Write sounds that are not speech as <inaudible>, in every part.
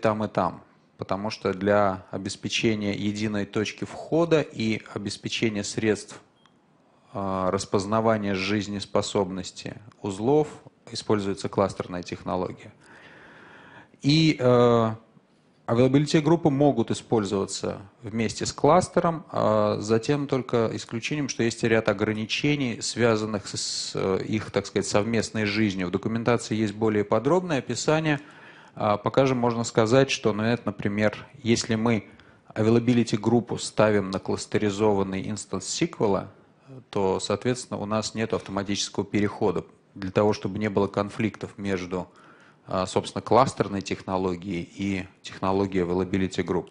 там и там, потому что для обеспечения единой точки входа и обеспечения средств э, распознавания жизнеспособности узлов используется кластерная технология. И э, Availability группы могут использоваться вместе с кластером, а затем только исключением, что есть ряд ограничений, связанных с их, так сказать, совместной жизнью. В документации есть более подробное описание. А пока же можно сказать, что, ну, например, если мы availability группу ставим на кластеризованный инстанс сиквела, то, соответственно, у нас нет автоматического перехода. Для того, чтобы не было конфликтов между а, собственно, кластерной технологии и технологии availability group.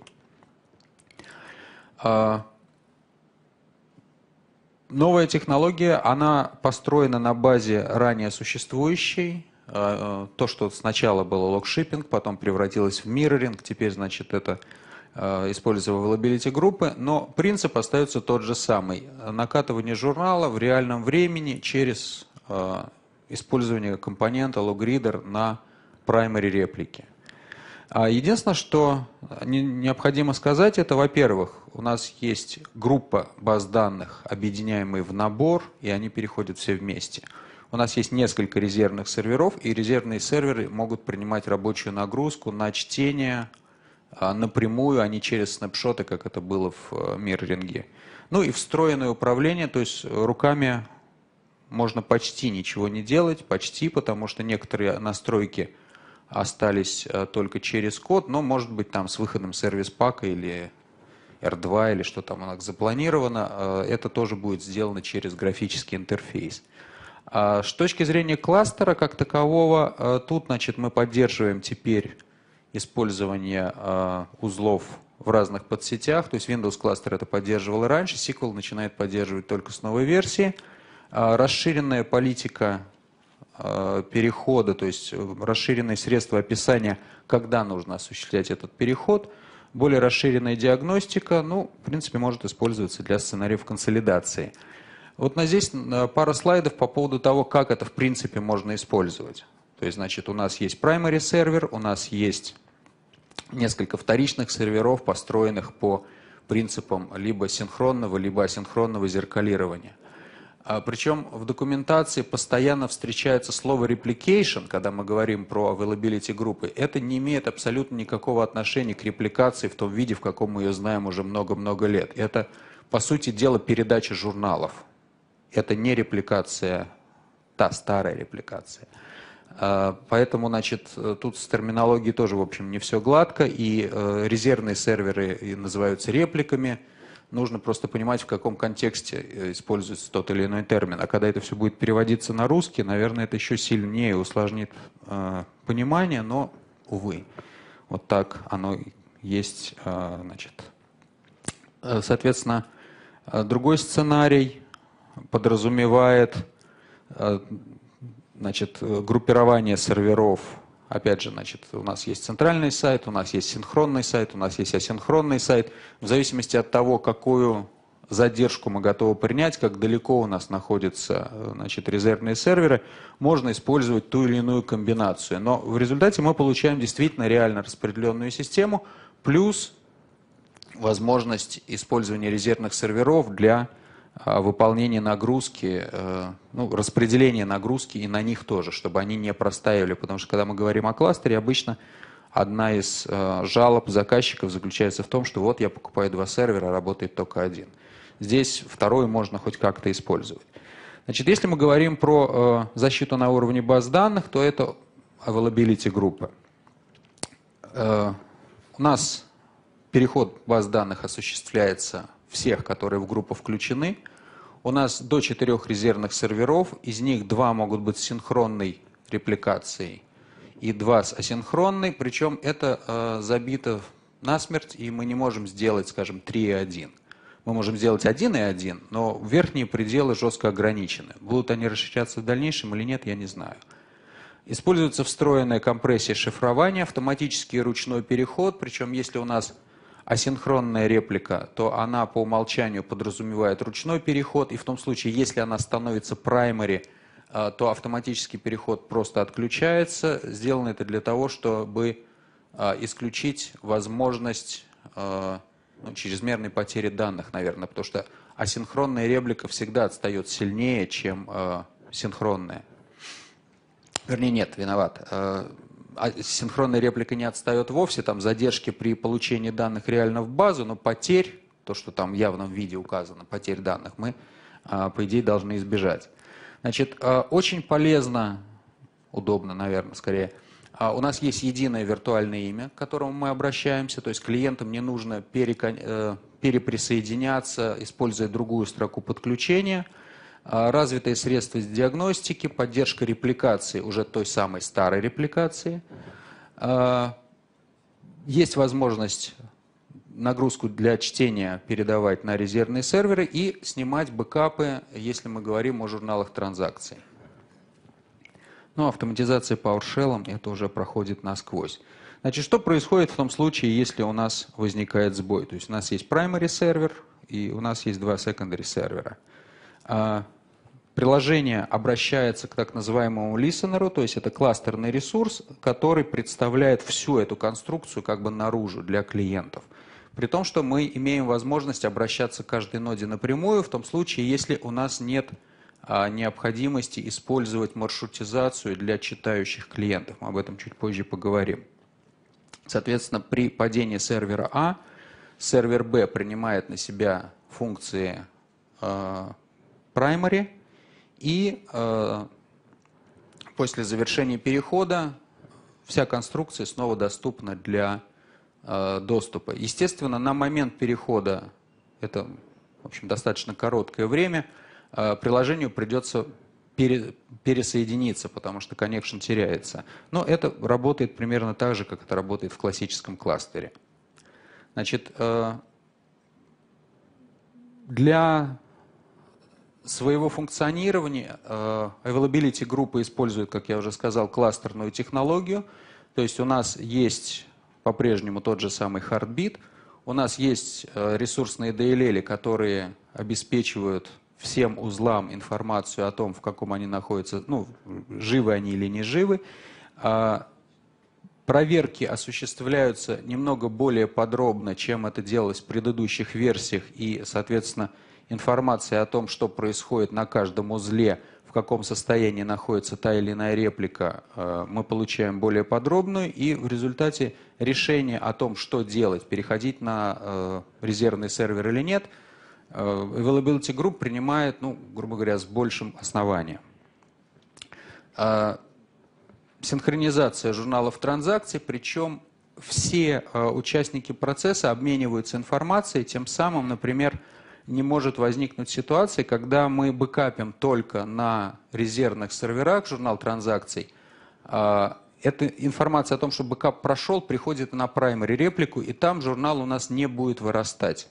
А, новая технология, она построена на базе ранее существующей. А, то, что сначала было логшиппинг, потом превратилось в мирроринг, теперь, значит, это используя availability группы, но принцип остается тот же самый. Накатывание журнала в реальном времени через использование компонента logreader на primary реплики. А единственное, что необходимо сказать, это, во-первых, у нас есть группа баз данных, объединяемые в набор, и они переходят все вместе. У нас есть несколько резервных серверов, и резервные серверы могут принимать рабочую нагрузку на чтение а, напрямую, а не через снапшоты, как это было в э, мирринге. Ну и встроенное управление, то есть руками можно почти ничего не делать, почти, потому что некоторые настройки – остались э, только через код, но может быть там с выходом сервис-пака или R2 или что там у нас запланировано, э, это тоже будет сделано через графический интерфейс. А с точки зрения кластера как такового, э, тут значит, мы поддерживаем теперь использование узлов в разных подсетях, то есть Windows кластер это поддерживал раньше, SQL начинает поддерживать только с новой версии. А расширенная политика Э, перехода, то есть э, расширенные средства описания, когда нужно осуществлять этот переход, более расширенная диагностика, ну, в принципе, может использоваться для сценариев консолидации. Вот на здесь э, пара слайдов по поводу того, как это, в принципе, можно использовать. То есть, значит, у нас есть primary сервер, у нас есть несколько вторичных серверов, построенных по принципам либо синхронного, либо асинхронного зеркалирования – а, Причем в документации постоянно встречается слово replication, когда мы говорим про availability группы. Это не имеет абсолютно никакого отношения к репликации в том виде, в каком мы ее знаем уже много-много лет. Это, по сути дела, передача журналов. Это не репликация, та старая репликация. А, поэтому, значит, тут с терминологией тоже, в общем, не все гладко, и э, резервные серверы называются репликами – нужно просто понимать, в каком контексте э, используется тот или иной термин. А когда это все будет переводиться на русский, наверное, это еще сильнее усложнит э, понимание, но, увы, вот так оно есть. Значит. Соответственно, другой сценарий подразумевает значит, группирование серверов Опять же, значит, у нас есть центральный сайт, у нас есть синхронный сайт, у нас есть асинхронный сайт. В зависимости от того, какую задержку мы готовы принять, как далеко у нас находятся значит, резервные серверы, можно использовать ту или иную комбинацию. Но в результате мы получаем действительно реально распределенную систему, плюс возможность использования резервных серверов для выполнение нагрузки, э, ну, распределение нагрузки и на них тоже, чтобы они не простаивали. Потому что когда мы говорим о кластере, обычно одна из э, жалоб заказчиков заключается в том, что вот я покупаю два сервера, работает только один. Здесь второй можно хоть как-то использовать. Значит, если мы говорим про э, защиту на уровне баз данных, то это availability группы. У нас переход баз данных осуществляется всех, которые в группу включены. У нас до четырех резервных серверов, из них два могут быть синхронной репликацией и два с асинхронной, причем это э, забито насмерть, и мы не можем сделать, скажем, 3 и 1. Мы можем сделать 1 и 1, но верхние пределы жестко ограничены. Будут они расширяться в дальнейшем или нет, я не знаю. Используется встроенная компрессия шифрования, автоматический ручной переход, причем если у нас асинхронная реплика, то она по умолчанию подразумевает ручной переход, и в том случае, если она становится primary, э, то автоматический переход просто отключается. Сделано это для того, чтобы исключить возможность ну, чрезмерной потери данных, наверное, потому что асинхронная реплика всегда отстает сильнее, чем синхронная. Вернее, нет, виноват. А синхронная реплика не отстает вовсе, там задержки при получении данных реально в базу, но потерь, то, что там в явном виде указано, потерь данных, мы, по идее, должны избежать. Значит, очень полезно удобно, наверное, скорее. А у нас есть единое виртуальное имя, к которому мы обращаемся, то есть клиентам не нужно э, переприсоединяться, используя другую строку подключения. А, развитые средства диагностики, поддержка репликации, уже той самой старой репликации. А, есть возможность нагрузку для чтения передавать на резервные серверы и снимать бэкапы, если мы говорим о журналах транзакций. Ну, автоматизация PowerShell это уже проходит насквозь. Значит, что происходит в том случае, если у нас возникает сбой? То есть у нас есть primary сервер и у нас есть два secondary сервера. А, приложение обращается к так называемому listener, то есть это кластерный ресурс, который представляет всю эту конструкцию как бы наружу для клиентов. При том, что мы имеем возможность обращаться к каждой ноде напрямую, в том случае, если у нас нет о необходимости использовать маршрутизацию для читающих клиентов. Мы об этом чуть позже поговорим. Соответственно, при падении сервера А, сервер Б принимает на себя функции э, primary, и э, после завершения перехода вся конструкция снова доступна для э, доступа. Естественно, на момент перехода, это в общем, достаточно короткое время, Э, приложению придется пересоединиться, потому что connection теряется. Но это работает примерно так же, как это работает в классическом кластере. Значит, э, для своего функционирования э, availability группа использует, как я уже сказал, кластерную технологию. То есть у нас есть по-прежнему тот же самый Heartbeat, у нас есть ресурсные DLL, которые обеспечивают всем узлам информацию о том, в каком они находятся, ну, живы они или не живы. А, проверки осуществляются немного более подробно, чем это делалось в предыдущих версиях, и, соответственно, информация о том, что происходит на каждом узле, в каком состоянии находится та или иная реплика, а, мы получаем более подробную, и в результате решение о том, что делать, переходить на а, резервный сервер или нет – Э, availability Group принимает, ну, грубо говоря, с большим основанием. Синхронизация журналов транзакций, причем все э, участники процесса обмениваются информацией, тем самым, например, не может возникнуть ситуация, когда мы бэкапим только на резервных серверах журнал транзакций, а, эта информация о том, что бэкап прошел, приходит на primary реплику, и там журнал у нас не будет вырастать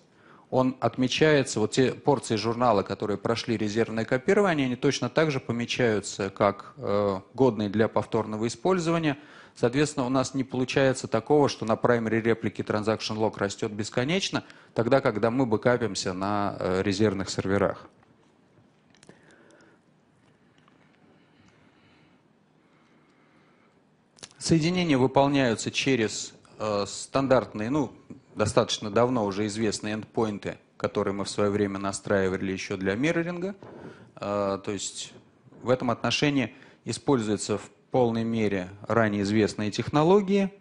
он отмечается, вот те порции журнала, которые прошли резервное копирование, они точно так же помечаются как э, годные для повторного использования. Соответственно, у нас не получается такого, что на primary реплике transaction log растет бесконечно, тогда, когда мы бэкапимся на э, резервных серверах. Соединения выполняются через э, стандартные, ну, достаточно давно уже известные эндпоинты, которые мы в свое время настраивали еще для мирроринга. А, то есть в этом отношении используются в полной мере ранее известные технологии,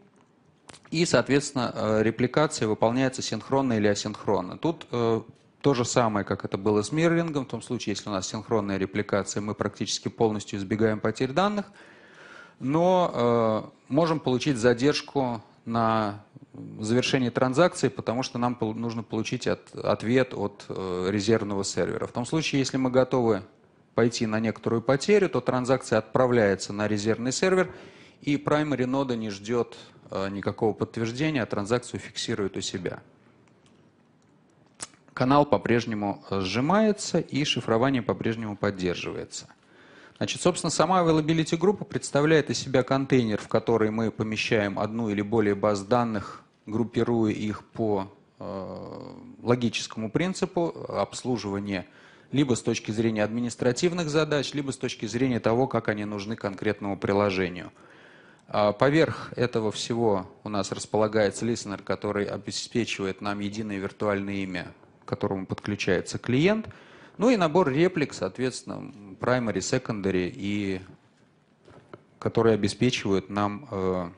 и, соответственно, э, репликация выполняется синхронно или асинхронно. Тут э, то же самое, как это было с миррорингом, в том случае, если у нас синхронная репликация, мы практически полностью избегаем потерь данных, но э, можем получить задержку на завершении транзакции, потому что нам нужно получить от, ответ от резервного сервера. В том случае, если мы готовы пойти на некоторую потерю, то транзакция отправляется на резервный сервер, и primary нода не ждет э, никакого подтверждения, а транзакцию фиксирует у себя. Канал по-прежнему э, сжимается, и шифрование по-прежнему поддерживается. Значит, собственно, сама availability группа представляет из себя контейнер, в который мы помещаем одну или более баз данных, группируя их по э, логическому принципу обслуживания либо с точки зрения административных задач, либо с точки зрения того, как они нужны конкретному приложению. А поверх этого всего у нас располагается listener, который обеспечивает нам единое виртуальное имя, к которому подключается клиент. Ну и набор реплик, соответственно, primary, secondary, и которые обеспечивают нам э,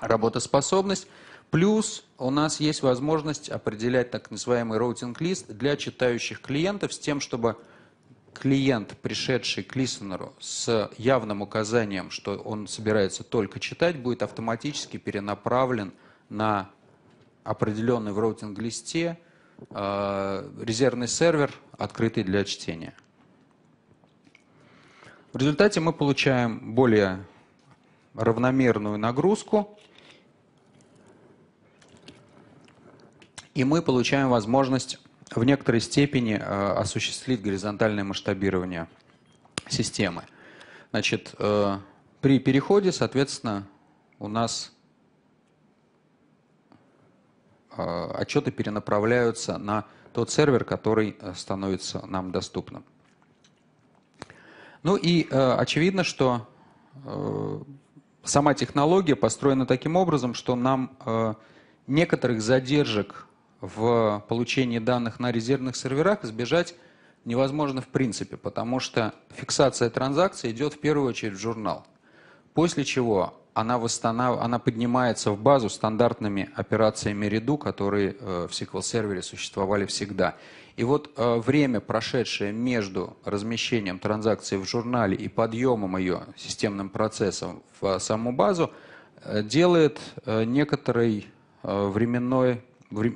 работоспособность. Плюс у нас есть возможность определять так называемый роутинг-лист для читающих клиентов с тем, чтобы клиент, пришедший к листенеру с явным указанием, что он собирается только читать, будет автоматически перенаправлен на определенный в роутинг-листе э, резервный сервер, открытый для чтения. В результате мы получаем более равномерную нагрузку, и мы получаем возможность в некоторой степени э, осуществить горизонтальное масштабирование системы. Значит, э, при переходе, соответственно, у нас э, отчеты перенаправляются на тот сервер, который становится нам доступным. Ну и очевидно, что сама технология построена таким образом, что нам некоторых задержек в получении данных на резервных серверах избежать невозможно в принципе, потому что фиксация транзакции идет в первую очередь в журнал. После чего она, восстанов... она поднимается в базу стандартными операциями ряду, которые э, в SQL-сервере существовали всегда. И вот э, время, прошедшее между размещением транзакции в журнале и подъемом ее системным процессом в саму базу, э, делает некоторый временной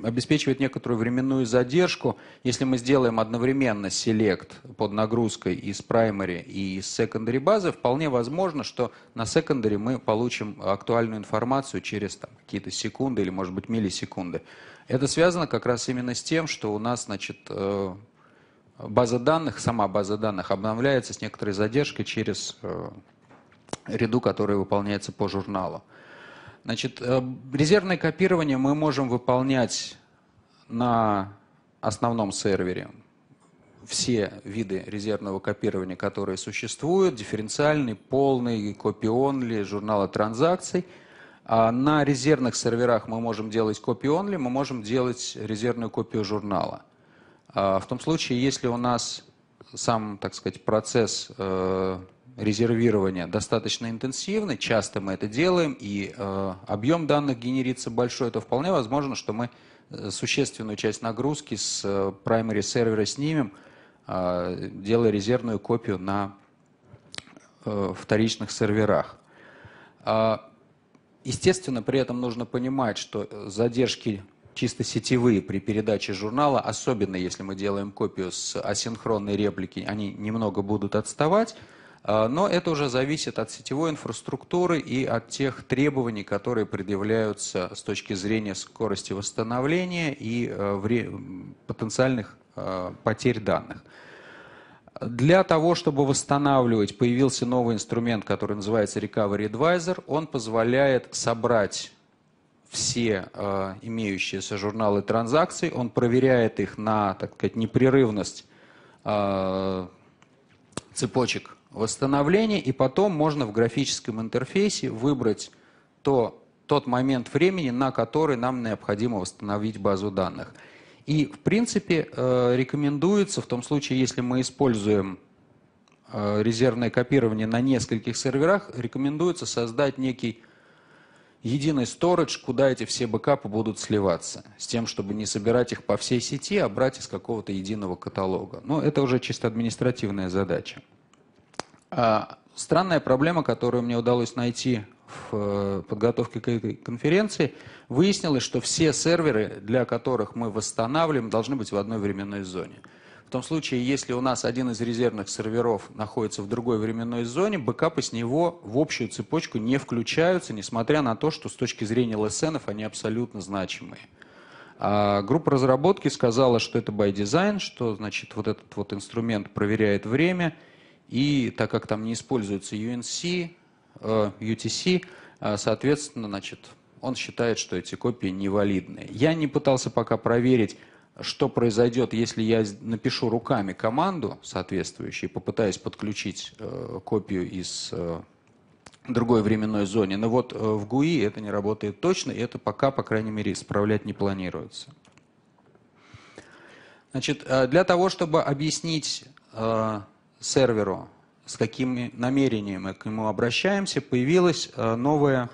обеспечивает некоторую временную задержку. Если мы сделаем одновременно селект под нагрузкой из primary и из secondary базы, вполне возможно, что на secondary мы получим актуальную информацию через какие-то секунды или, может быть, миллисекунды. Это связано как раз именно с тем, что у нас, значит, э, база данных, сама база данных обновляется с некоторой задержкой через э, ряду, который выполняется по журналу. Значит, э, резервное копирование мы можем выполнять на основном сервере. Все виды резервного копирования, которые существуют, дифференциальный, полный, копи-онли, журналы транзакций. А на резервных серверах мы можем делать копи-онли, мы можем делать резервную копию журнала. А в том случае, если у нас сам, так сказать, процесс э, резервирования достаточно интенсивный, часто мы это делаем, и э, объем данных генерится большой, то вполне возможно, что мы э, существенную часть нагрузки с э, primary сервера снимем, э, делая резервную копию на э, вторичных серверах. Э, естественно, при этом нужно понимать, что задержки чисто сетевые при передаче журнала, особенно если мы делаем копию с асинхронной реплики, они немного будут отставать, а, но это уже зависит от сетевой инфраструктуры и от тех требований, которые предъявляются с точки зрения скорости восстановления и э, потенциальных э, потерь данных. Для того, чтобы восстанавливать, появился новый инструмент, который называется Recovery Advisor. Он позволяет собрать все э, имеющиеся журналы транзакций, он проверяет их на, так сказать, непрерывность э, цепочек восстановления, и потом можно в графическом интерфейсе выбрать то, тот момент времени, на который нам необходимо восстановить базу данных. И, в принципе, э, рекомендуется в том случае, если мы используем э, резервное копирование на нескольких серверах, рекомендуется создать некий единый storage, куда эти все бэкапы будут сливаться, с тем, чтобы не собирать их по всей сети, а брать из какого-то единого каталога. Но это уже чисто административная задача. А, странная проблема, которую мне удалось найти в э, подготовке к этой конференции, выяснилось, что все серверы, для которых мы восстанавливаем, должны быть в одной временной зоне. В том случае, если у нас один из резервных серверов находится в другой временной зоне, бэкапы с него в общую цепочку не включаются, несмотря на то, что с точки зрения LSN они абсолютно значимые. А группа разработки сказала, что это by design, что значит вот этот вот инструмент проверяет время – и так как там не используется UNC, э, UTC, э, соответственно, значит, он считает, что эти копии невалидные. Я не пытался пока проверить, что произойдет, если я напишу руками команду соответствующую и попытаюсь подключить э, копию из другой временной зоне. Но вот в ГУИ это не работает точно, и это пока, по крайней мере, исправлять не планируется. Значит, для того, чтобы объяснить серверу, с какими намерениями мы к нему обращаемся, появилась новая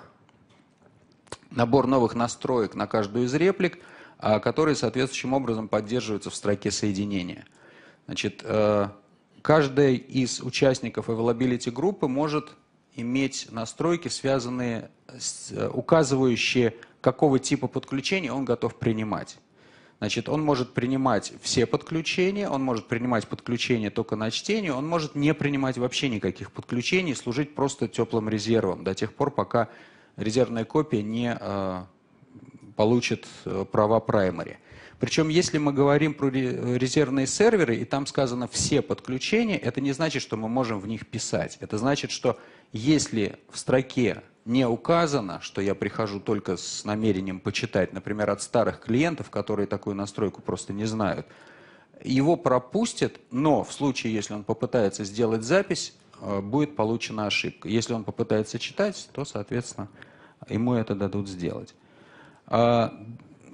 набор новых настроек на каждую из реплик, а, которые соответствующим образом поддерживаются в строке соединения. Значит, э, каждый из участников availability группы может иметь настройки, связанные э, указывающие, какого типа подключения он готов принимать. Значит, он может принимать все подключения, он может принимать подключения только на чтение, он может не принимать вообще никаких подключений, служить просто теплым резервом до тех пор, пока резервная копия не э, получит э, права праймари. Причем, если мы говорим про резервные серверы, и там сказано все подключения, это не значит, что мы можем в них писать. Это значит, что если в строке не указано, что я прихожу только с намерением почитать, например, от старых клиентов, которые такую настройку просто не знают, его пропустят, но в случае, если он попытается сделать запись, Э, будет получена ошибка. Если он попытается читать, то, соответственно, ему это дадут сделать.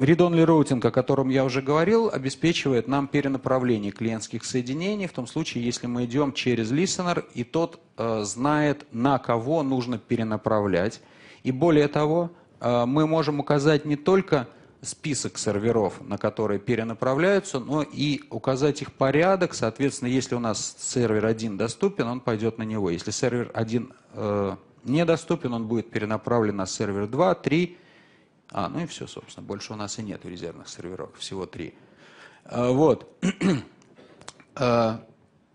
Read-only routing, о котором я уже говорил, обеспечивает нам перенаправление клиентских соединений в том случае, если мы идем через listener, и тот э, знает, на кого нужно перенаправлять. И более того, э, мы можем указать не только список серверов, на которые перенаправляются, но и указать их порядок. Соответственно, если у нас сервер один доступен, он пойдет на него. Если сервер один э, недоступен, он будет перенаправлен на сервер 2, 3. А, ну и все, собственно. Больше у нас и нет резервных серверов, всего 3. Э, вот. э,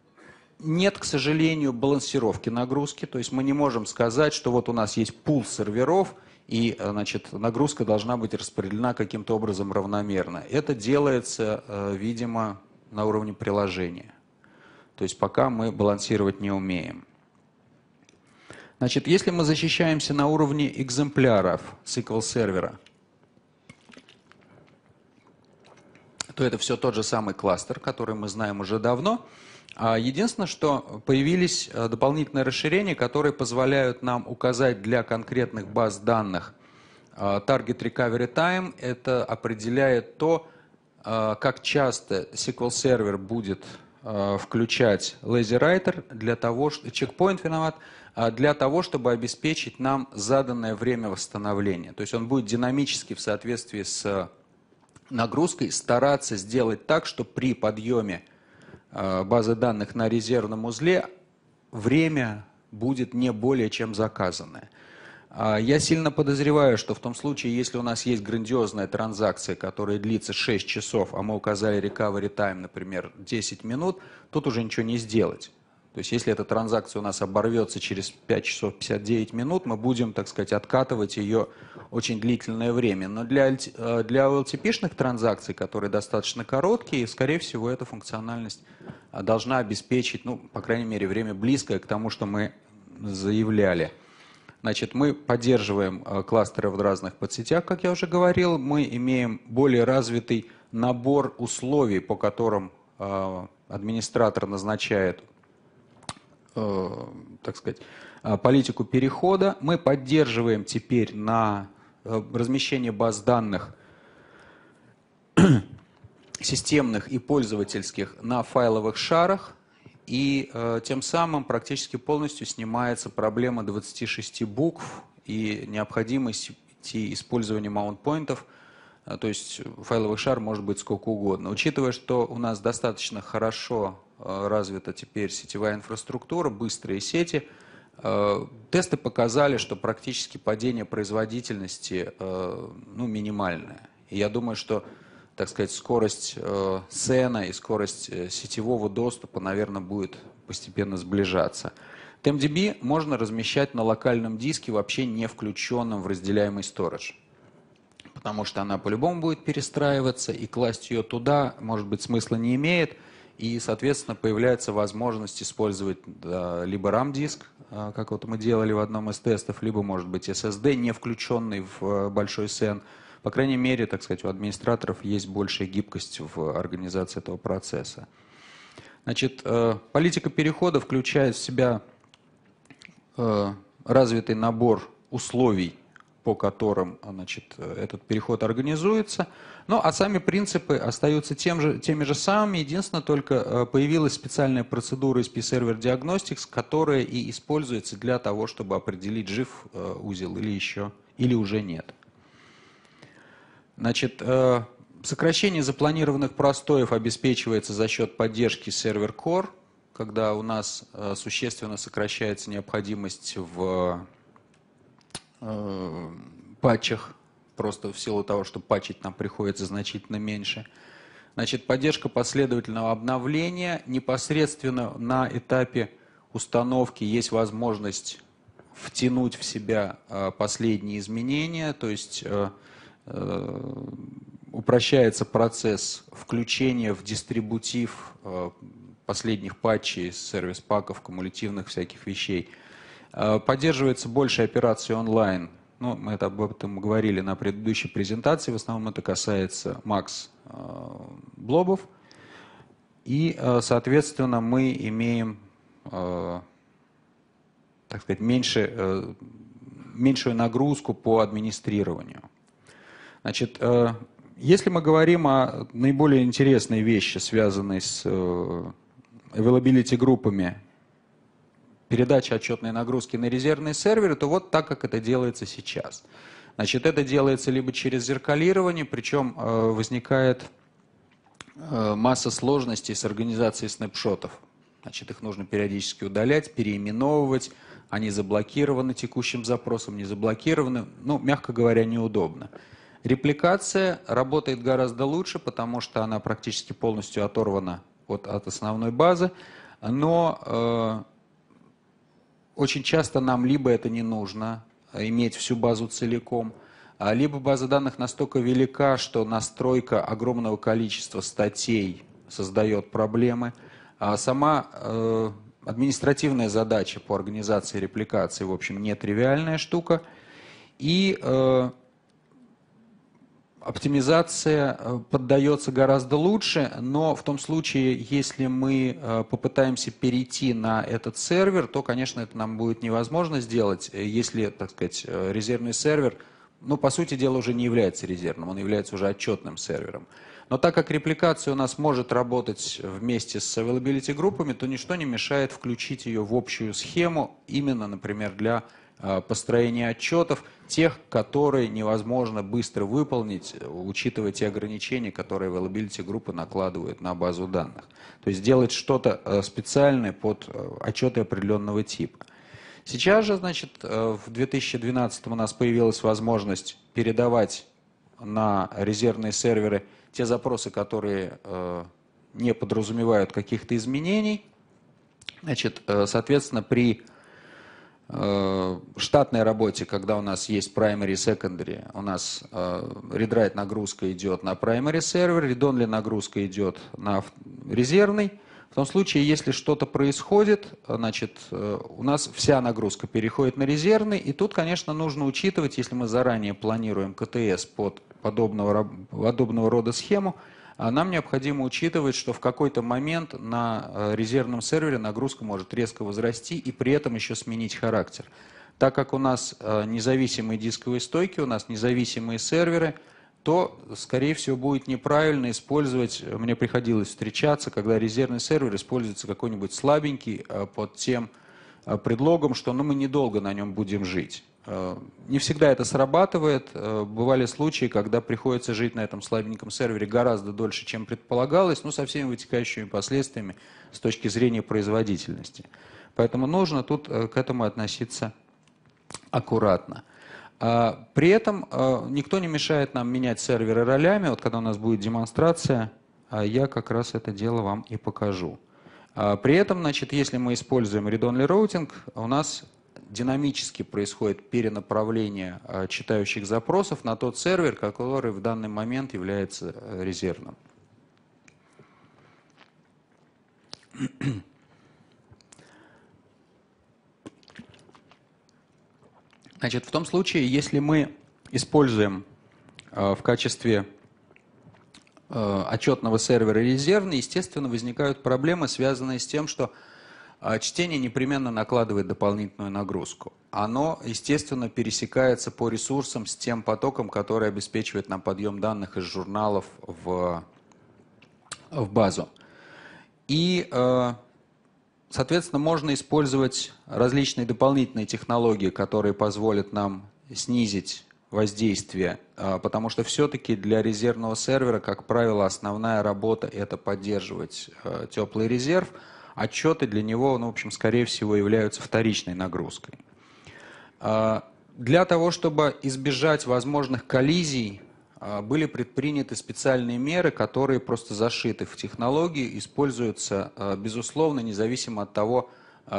<clears throat> нет, к сожалению, балансировки нагрузки. То есть мы не можем сказать, что вот у нас есть пул серверов – и э, значит, нагрузка должна быть распределена каким-то образом равномерно. Это делается, видимо, на уровне приложения. То есть пока мы балансировать не умеем. Значит, если мы защищаемся на уровне экземпляров SQL сервера, то это все тот же самый кластер, который мы знаем уже давно. А единственное, что появились э, дополнительные расширения, которые позволяют нам указать для конкретных баз данных э, Target Recovery Time. Это определяет то, э, как часто SQL сервер будет включать Lazy Writer для того, что чекпоинт виноват, для того, чтобы обеспечить нам заданное время восстановления. То есть он будет динамически в соответствии с нагрузкой стараться сделать так, что при подъеме Э, базы данных на резервном узле, время будет не более чем заказанное. А я сильно подозреваю, что в том случае, если у нас есть грандиозная транзакция, которая длится 6 часов, а мы указали recovery time, например, 10 минут, тут уже ничего не сделать. То есть если эта транзакция у нас оборвется через 5 часов 59 минут, мы будем, так сказать, откатывать ее очень длительное время. Но для, э, для OLTP-шных транзакций, которые достаточно короткие, скорее всего, эта функциональность э, должна обеспечить, ну, по крайней мере, время близкое к тому, что мы заявляли. Значит, мы поддерживаем э, кластеры в разных подсетях, как я уже говорил. Мы имеем более развитый набор условий, по которым администратор назначает Э, так сказать, э, политику перехода. Мы поддерживаем теперь на э, размещение баз данных <clears throat> системных и пользовательских на файловых шарах, и э, тем самым практически полностью снимается проблема 26 букв и необходимости использования маунтпоинтов, то есть файловый шар может быть сколько угодно. Учитывая, что у нас достаточно хорошо Э, развита теперь сетевая инфраструктура, быстрые сети. Э, тесты показали, что практически падение производительности э, ну, минимальное. И я думаю, что так сказать, скорость сена и скорость сетевого доступа, наверное, будет постепенно сближаться. TMDB можно размещать на локальном диске, вообще не включенном в разделяемый сторож. Потому что она по-любому будет перестраиваться, и класть ее туда, может быть, смысла не имеет. И, соответственно, появляется возможность использовать да, либо RAM-диск, а, как вот мы делали в одном из тестов, либо, может быть, SSD, не включенный в а, большой SEN. По крайней мере, так сказать, у администраторов есть большая гибкость в организации этого процесса. Значит, э, политика перехода включает в себя э, развитый набор условий, по которым значит, этот переход организуется. Ну, а сами принципы остаются тем же, теми же самыми. Единственное, только появилась специальная процедура SP Server Diagnostics, которая и используется для того, чтобы определить, жив узел или еще, или уже нет. Значит, Сокращение запланированных простоев обеспечивается за счет поддержки сервер Core, когда у нас э, существенно сокращается необходимость в э, патчах, просто в силу того, что патчить нам приходится значительно меньше. Значит, поддержка последовательного обновления. Непосредственно на этапе установки есть возможность втянуть в себя э, последние изменения, то есть упрощается процесс включения в дистрибутив э, последних патчей, сервис-паков, кумулятивных всяких вещей. Э, поддерживается больше операций онлайн. Ну, мы это, об этом говорили на предыдущей презентации. В основном это касается Макс э, Блобов. И, соответственно, мы имеем, так сказать, меньше, меньшую нагрузку по администрированию. Значит, если мы говорим о наиболее интересной вещи, связанной с э, availability группами, передача отчетной нагрузки на резервные серверы, то вот так, как это делается сейчас. Значит, это делается либо через зеркалирование, причем э, возникает э, масса сложностей с организацией снапшотов. Значит, их нужно периодически удалять, переименовывать, они заблокированы текущим запросом, не заблокированы. Ну, мягко говоря, неудобно. Репликация работает гораздо лучше, потому что она практически полностью оторвана от, от основной базы, но э, очень часто нам либо это не нужно, иметь всю базу целиком, а либо база данных настолько велика, что настройка огромного количества статей создает проблемы, а сама э, административная задача по организации репликации, в общем, нетривиальная штука, и э, оптимизация э, поддается гораздо лучше, но в том случае, если мы э, попытаемся перейти на этот сервер, то, конечно, это нам будет невозможно сделать, э, если, так сказать, резервный сервер, ну, по сути дела, уже не является резервным, он является уже отчетным сервером. Но так как репликация у нас может работать вместе с availability группами, то ничто не мешает включить ее в общую схему, именно, например, для Э, построения отчетов, тех, которые невозможно быстро выполнить, учитывая те ограничения, которые availability группы накладывают на базу данных. То есть делать что-то э, специальное под э, отчеты определенного типа. Сейчас же, значит, в 2012 у нас появилась возможность передавать на резервные серверы те запросы, которые не подразумевают каких-то изменений. Значит, соответственно, при Э, штатной работе, когда у нас есть primary secondary, у нас э, read-write нагрузка идет на primary сервер, read-only нагрузка идет на резервный. В том случае, если что-то происходит, значит, э, у нас вся нагрузка переходит на резервный, и тут, конечно, нужно учитывать, если мы заранее планируем КТС под подобного, подобного рода схему, нам необходимо учитывать, что в какой-то момент на э, резервном сервере нагрузка может резко возрасти и при этом еще сменить характер. Так как у нас э, независимые дисковые стойки, у нас независимые серверы, то, скорее всего, будет неправильно использовать, мне приходилось встречаться, когда резервный сервер используется какой-нибудь слабенький э, под тем предлогом, что ну, мы недолго на нем будем жить. Э, не всегда это срабатывает. Э, бывали случаи, когда приходится жить на этом слабеньком сервере гораздо дольше, чем предполагалось, но со всеми вытекающими последствиями с точки зрения производительности. Поэтому нужно тут э, к этому относиться аккуратно. А, при этом никто не мешает нам менять серверы ролями. Вот когда у нас будет демонстрация, я как раз это дело вам и покажу. А, при этом, значит, если мы используем read-only routing, у нас динамически происходит перенаправление э, читающих запросов на тот сервер, который в данный момент является э, резервным. <clears throat> Значит, в том случае, если мы используем э, в качестве отчетного сервера резервный, естественно, возникают проблемы, связанные с тем, что а чтение непременно накладывает дополнительную нагрузку. Оно, естественно, пересекается по ресурсам с тем потоком, который обеспечивает нам подъем данных из журналов в, в базу. И, э, соответственно, можно использовать различные дополнительные технологии, которые позволят нам снизить воздействие, э, потому что все-таки для резервного сервера, как правило, основная работа – это поддерживать э, теплый резерв – отчеты для него, ну, в общем, скорее всего, являются вторичной нагрузкой. А, для того, чтобы избежать возможных коллизий, а, были предприняты специальные меры, которые просто зашиты в технологии, используются, а, безусловно, независимо от того,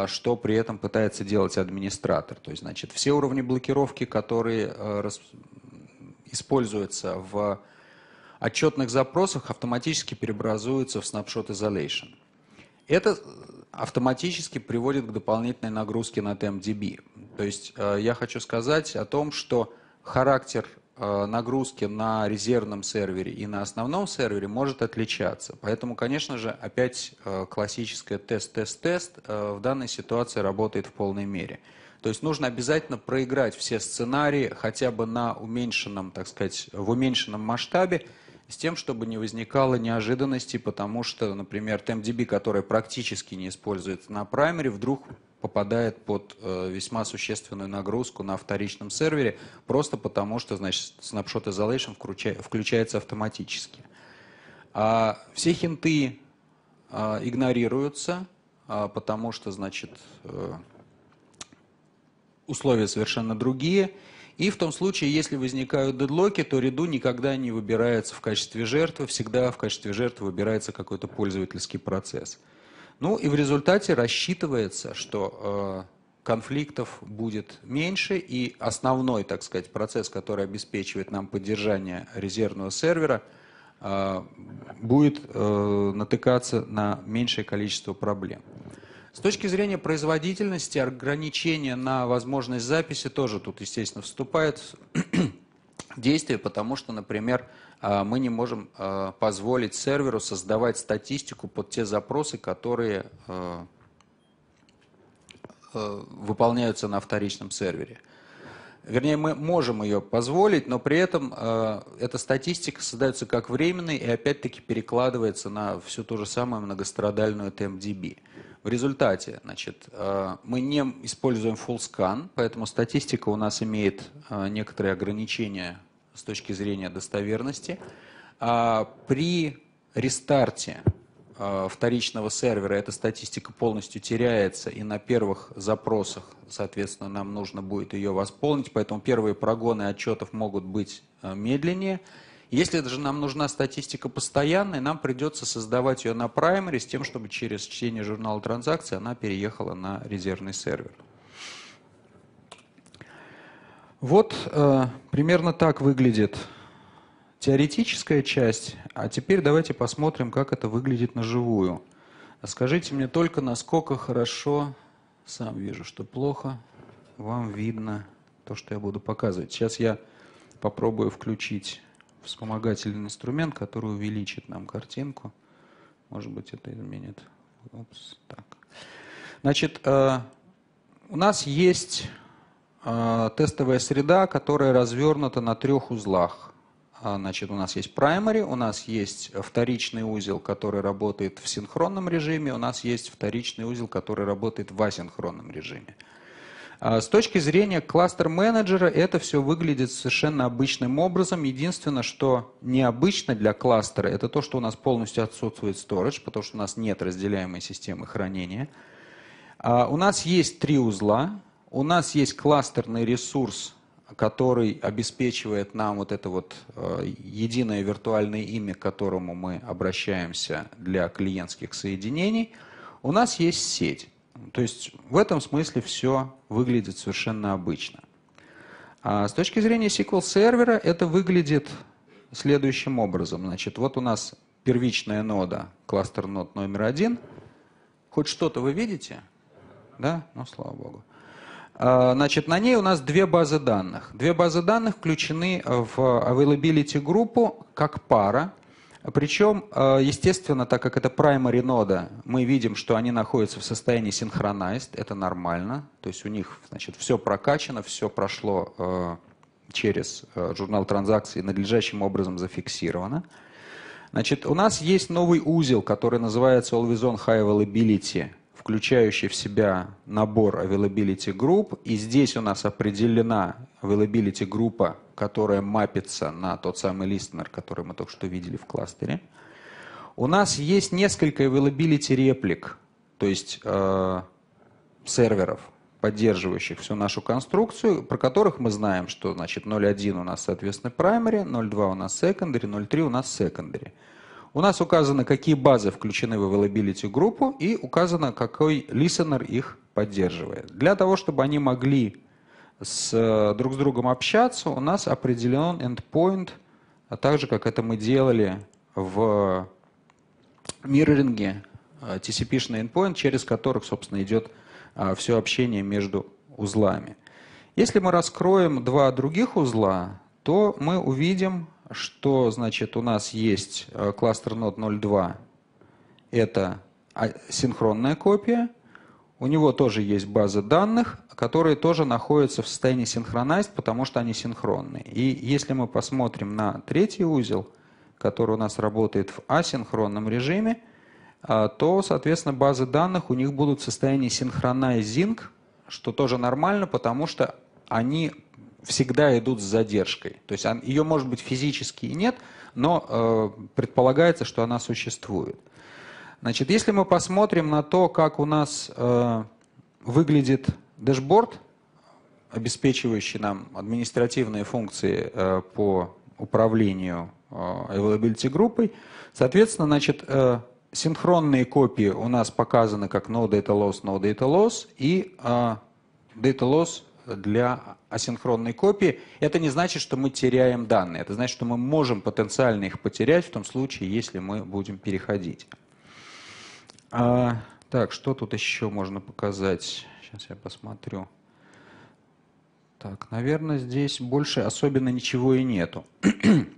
что при этом пытается делать администратор. То есть, значит, все уровни блокировки, которые используются в отчетных запросах, автоматически преобразуются в Snapshot Isolation. Это автоматически приводит к дополнительной нагрузке на TempDB. То есть э, я хочу сказать о том, что характер э, нагрузки на резервном сервере и на основном сервере может отличаться. Поэтому, конечно же, опять э, классическое тест-тест-тест в данной ситуации работает в полной мере. То есть нужно обязательно проиграть все сценарии хотя бы на уменьшенном, так сказать, в уменьшенном масштабе, с тем, чтобы не возникало неожиданностей, потому что, например, TempDB, который практически не используется на праймере, вдруг попадает под э, весьма существенную нагрузку на вторичном сервере, просто потому что, значит, Snapshot Isolation включай, включается автоматически. А все хинты а, игнорируются, а, потому что, значит, э, условия совершенно другие – и в том случае, если возникают дедлоки, то ряду никогда не выбирается в качестве жертвы, всегда в качестве жертвы выбирается какой-то пользовательский процесс. Ну и в результате рассчитывается, что э, конфликтов будет меньше, и основной, так сказать, процесс, который обеспечивает нам поддержание резервного сервера, э, будет э, натыкаться на меньшее количество проблем. С точки зрения производительности, ограничения на возможность записи тоже тут, естественно, вступает в <clears throat> действие, потому что, например, а, мы не можем а, позволить серверу создавать статистику под те запросы, которые а, выполняются на вторичном сервере. Вернее, мы можем ее позволить, но при этом э, эта статистика создается как временной и опять-таки перекладывается на всю ту же самую многострадальную TMDB. В результате значит, э, мы не используем full scan, поэтому статистика у нас имеет э, некоторые ограничения с точки зрения достоверности. А при рестарте вторичного сервера эта статистика полностью теряется, и на первых запросах, соответственно, нам нужно будет ее восполнить, поэтому первые прогоны отчетов могут быть медленнее. Если же нам нужна статистика постоянная, нам придется создавать ее на праймере с тем, чтобы через чтение журнала транзакций она переехала на резервный сервер. Вот э, примерно так выглядит теоретическая часть. А теперь давайте посмотрим, как это выглядит на живую. Скажите мне только, насколько хорошо, сам вижу, что плохо, вам видно то, что я буду показывать. Сейчас я попробую включить вспомогательный инструмент, который увеличит нам картинку. Может быть, это изменит. Упс, так. Значит, э, у нас есть э, тестовая среда, которая развернута на трех узлах. А, значит, у нас есть primary, у нас есть вторичный узел, который работает в синхронном режиме, у нас есть вторичный узел, который работает в асинхронном режиме. А с точки зрения кластер-менеджера это все выглядит совершенно обычным образом. Единственное, что необычно для кластера, это то, что у нас полностью отсутствует storage, потому что у нас нет разделяемой системы хранения. А у нас есть три узла. У нас есть кластерный ресурс, который обеспечивает нам вот это вот э, единое виртуальное имя, к которому мы обращаемся для клиентских соединений. У нас есть сеть. То есть в этом смысле все выглядит совершенно обычно. А с точки зрения SQL сервера это выглядит следующим образом. Значит, вот у нас первичная нода, кластер нод номер один. Хоть что-то вы видите? Да? Ну, слава богу. А, значит, на ней у нас две базы данных. Две базы данных включены в availability группу как пара. Причем, э, естественно, так как это primary нода, мы видим, что они находятся в состоянии synchronized, это нормально. То есть у них значит, все прокачано, все прошло э, через э, журнал транзакций надлежащим образом зафиксировано. Значит, у нас есть новый узел, который называется Always On High Availability, включающий в себя набор availability групп. И здесь у нас определена availability группа которая мапится на тот самый listener, который мы только что видели в кластере. У нас есть несколько availability реплик, то есть э, серверов, поддерживающих всю нашу конструкцию, про которых мы знаем, что значит 0.1 у нас, соответственно, primary, 0.2 у нас secondary, 0.3 у нас secondary. У нас указано, какие базы включены в availability группу и указано, какой listener их поддерживает. Для того, чтобы они могли с, э, друг с другом общаться, у нас определен endpoint, а также, как это мы делали в мирроринге, э, TCP-шный endpoint, через которых, собственно, идет э, все общение между узлами. Если мы раскроем два других узла, то мы увидим, что значит, у нас есть кластер нод 0.2, это синхронная копия, у него тоже есть база данных, которые тоже находятся в состоянии синхронизд, потому что они синхронны. И если мы посмотрим на третий узел, который у нас работает в асинхронном режиме, а, то, соответственно, базы данных у них будут в состоянии synchronizing, что тоже нормально, потому что они всегда идут с задержкой. То есть ее, может быть, физически и нет, но э, предполагается, что она существует. Значит, если мы посмотрим на то, как у нас э, выглядит дэшборд, обеспечивающий нам административные функции э, по управлению э, availability группой, соответственно, значит, э, синхронные копии у нас показаны как no data loss, no data loss и э, data loss для асинхронной копии. Это не значит, что мы теряем данные. Это значит, что мы можем потенциально их потерять в том случае, если мы будем переходить. А, так, что тут еще можно показать? Сейчас я посмотрю. Так, наверное, здесь больше особенно ничего и нету. <clears throat>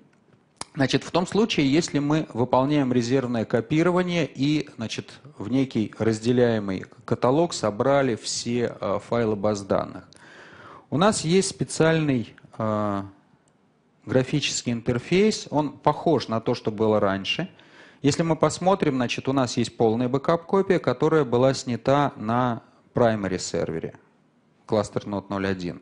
Значит, в том случае, если мы выполняем резервное копирование и значит, в некий разделяемый каталог собрали все э, файлы баз данных. У нас есть специальный э, графический интерфейс, он похож на то, что было раньше – если мы посмотрим, значит, у нас есть полная бэкап-копия, которая была снята на primary сервере, кластер Node 0.1.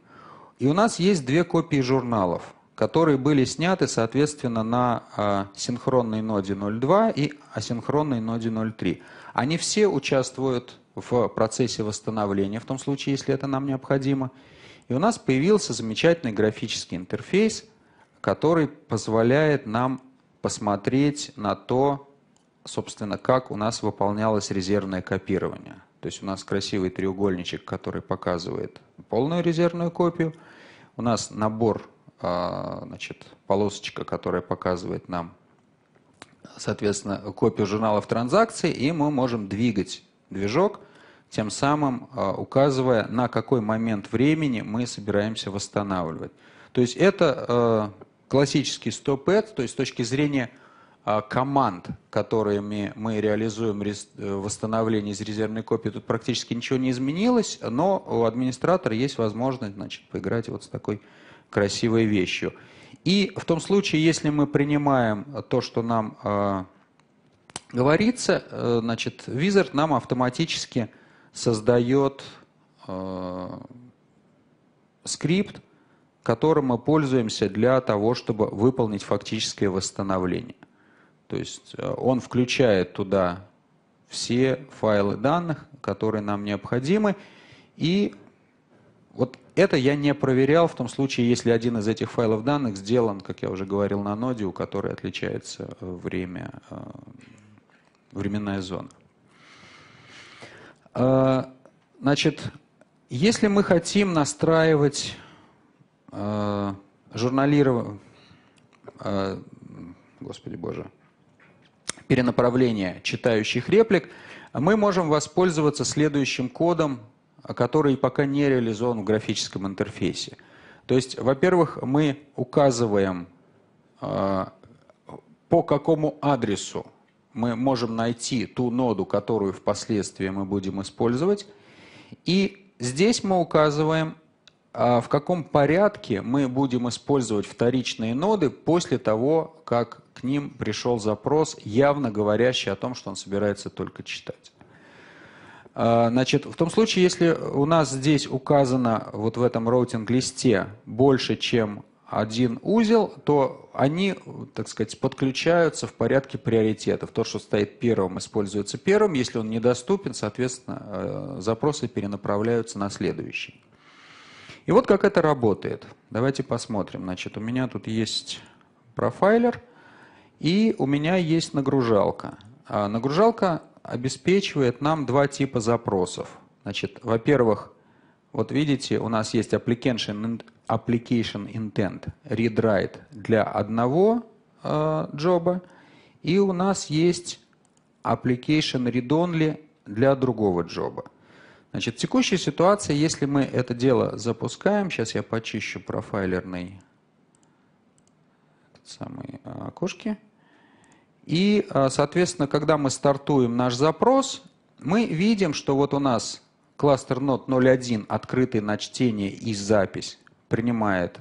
И у нас есть две копии журналов, которые были сняты, соответственно, на э, синхронной ноде 0.2 и асинхронной ноде 0.3. Они все участвуют в процессе восстановления, в том случае, если это нам необходимо. И у нас появился замечательный графический интерфейс, который позволяет нам посмотреть на то, собственно, как у нас выполнялось резервное копирование. То есть у нас красивый треугольничек, который показывает полную резервную копию. У нас набор, а, значит, полосочка, которая показывает нам, соответственно, копию журналов транзакций, и мы можем двигать движок, тем самым а, указывая, на какой момент времени мы собираемся восстанавливать. То есть это а, классический стоп-эд, то есть с точки зрения а, команд, которыми мы реализуем э, восстановление из резервной копии, тут практически ничего не изменилось, но у администратора есть возможность значит, поиграть вот с такой красивой вещью. И в том случае, если мы принимаем то, что нам э, говорится, э, значит, Wizard нам автоматически создает э, скрипт, которым мы пользуемся для того, чтобы выполнить фактическое восстановление. То есть э, он включает туда все файлы данных, которые нам необходимы. И вот это я не проверял в том случае, если один из этих файлов данных сделан, как я уже говорил, на ноде, у которой отличается время, э, временная зона. Значит, если мы хотим настраивать э, журналирование, э, господи боже, перенаправление читающих реплик, мы можем воспользоваться следующим кодом, который пока не реализован в графическом интерфейсе. То есть, во-первых, мы указываем э, по какому адресу мы можем найти ту ноду, которую впоследствии мы будем использовать. И здесь мы указываем, а, в каком порядке мы будем использовать вторичные ноды после того, как к ним пришел запрос, явно говорящий о том, что он собирается только читать. А, значит, в том случае, если у нас здесь указано вот в этом роутинг-листе больше, чем один узел, то они, так сказать, подключаются в порядке приоритетов. То, что стоит первым, используется первым. Если он недоступен, соответственно, э, запросы перенаправляются на следующий. И вот как это работает. Давайте посмотрим. Значит, у меня тут есть профайлер, и у меня есть нагружалка. А нагружалка обеспечивает нам два типа запросов. Значит, во-первых, вот видите, у нас есть application, application intent read-write для одного э, джоба, и у нас есть application read-only для другого джоба. Значит, в текущей ситуации, если мы это дело запускаем, сейчас я почищу профайлерный самый э, окошки, и, э, соответственно, когда мы стартуем наш запрос, мы видим, что вот у нас Кластер нот 01, открытый на чтение и запись, принимает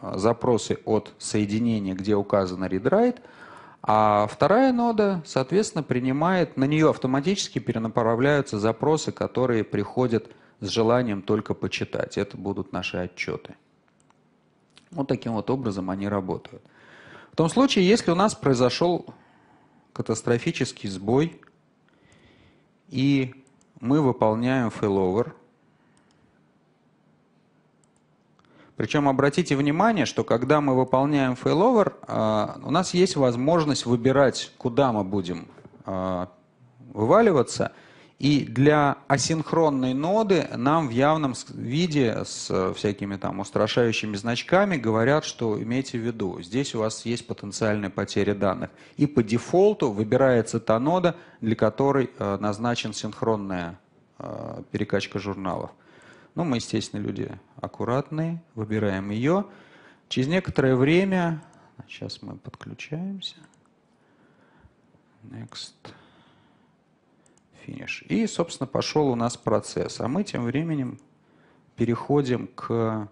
а, запросы от соединения, где указано read-write, а вторая нода, соответственно, принимает, на нее автоматически перенаправляются запросы, которые приходят с желанием только почитать. Это будут наши отчеты. Вот таким вот образом они работают. В том случае, если у нас произошел катастрофический сбой, и мы выполняем failover. Причем обратите внимание, что когда мы выполняем failover, а, у нас есть возможность выбирать, куда мы будем а, вываливаться. И для асинхронной ноды нам в явном виде с всякими там устрашающими значками говорят, что имейте в виду, здесь у вас есть потенциальная потеря данных. И по дефолту выбирается та нода, для которой э, назначен синхронная э, перекачка журналов. Ну, мы, естественно, люди аккуратные, выбираем ее. Через некоторое время, сейчас мы подключаемся. Next финиш. И, собственно, пошел у нас процесс. А мы тем временем переходим к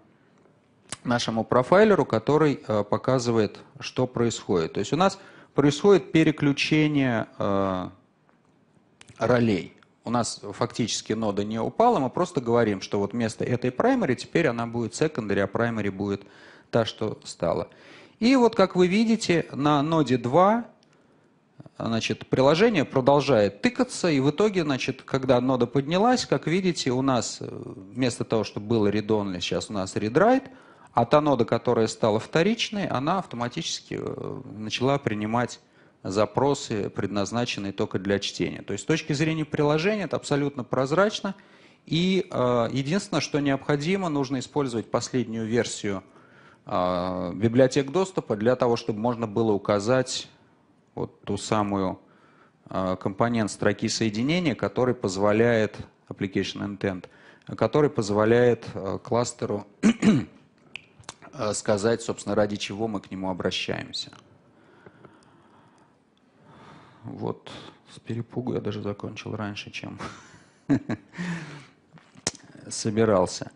нашему профайлеру, который э, показывает, что происходит. То есть у нас происходит переключение э, ролей. У нас фактически нода не упала, мы просто говорим, что вот вместо этой primary теперь она будет secondary, а primary будет та, что стала. И вот как вы видите, на ноде 2 значит, приложение продолжает тыкаться, и в итоге, значит, когда нода поднялась, как видите, у нас э, вместо того, чтобы было read-only, сейчас у нас read-write, а та нода, которая стала вторичной, она автоматически э, начала принимать запросы, предназначенные только для чтения. То есть с точки зрения приложения это абсолютно прозрачно, и э, единственное, что необходимо, нужно использовать последнюю версию э, библиотек доступа для того, чтобы можно было указать вот ту самую а, компонент строки соединения, который позволяет, application intent, который позволяет а, кластеру а, <clears throat> сказать, собственно, ради чего мы к нему обращаемся. Вот, с перепугу я даже закончил раньше, чем <laughs> собирался.